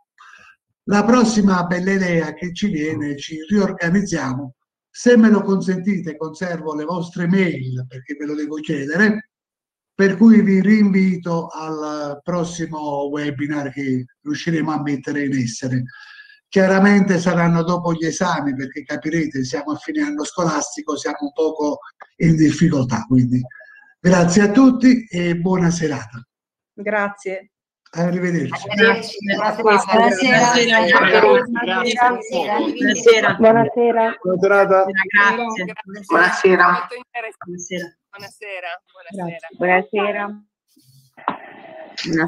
La prossima bella idea che ci viene, ci riorganizziamo. Se me lo consentite, conservo le vostre mail perché ve lo devo chiedere. Per cui vi rinvito al prossimo webinar che riusciremo a mettere in essere. Chiaramente saranno dopo gli esami perché capirete, siamo a fine anno scolastico, siamo un poco in difficoltà. Quindi Grazie a tutti e buona serata. Grazie. Arrivederci. Arrivederci. Buonasera. Buonasera. Grazie. Buonasera. Buonasera. Buonasera. Buonasera. Buonasera.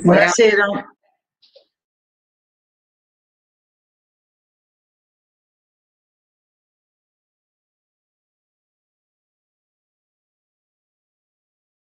Buonasera.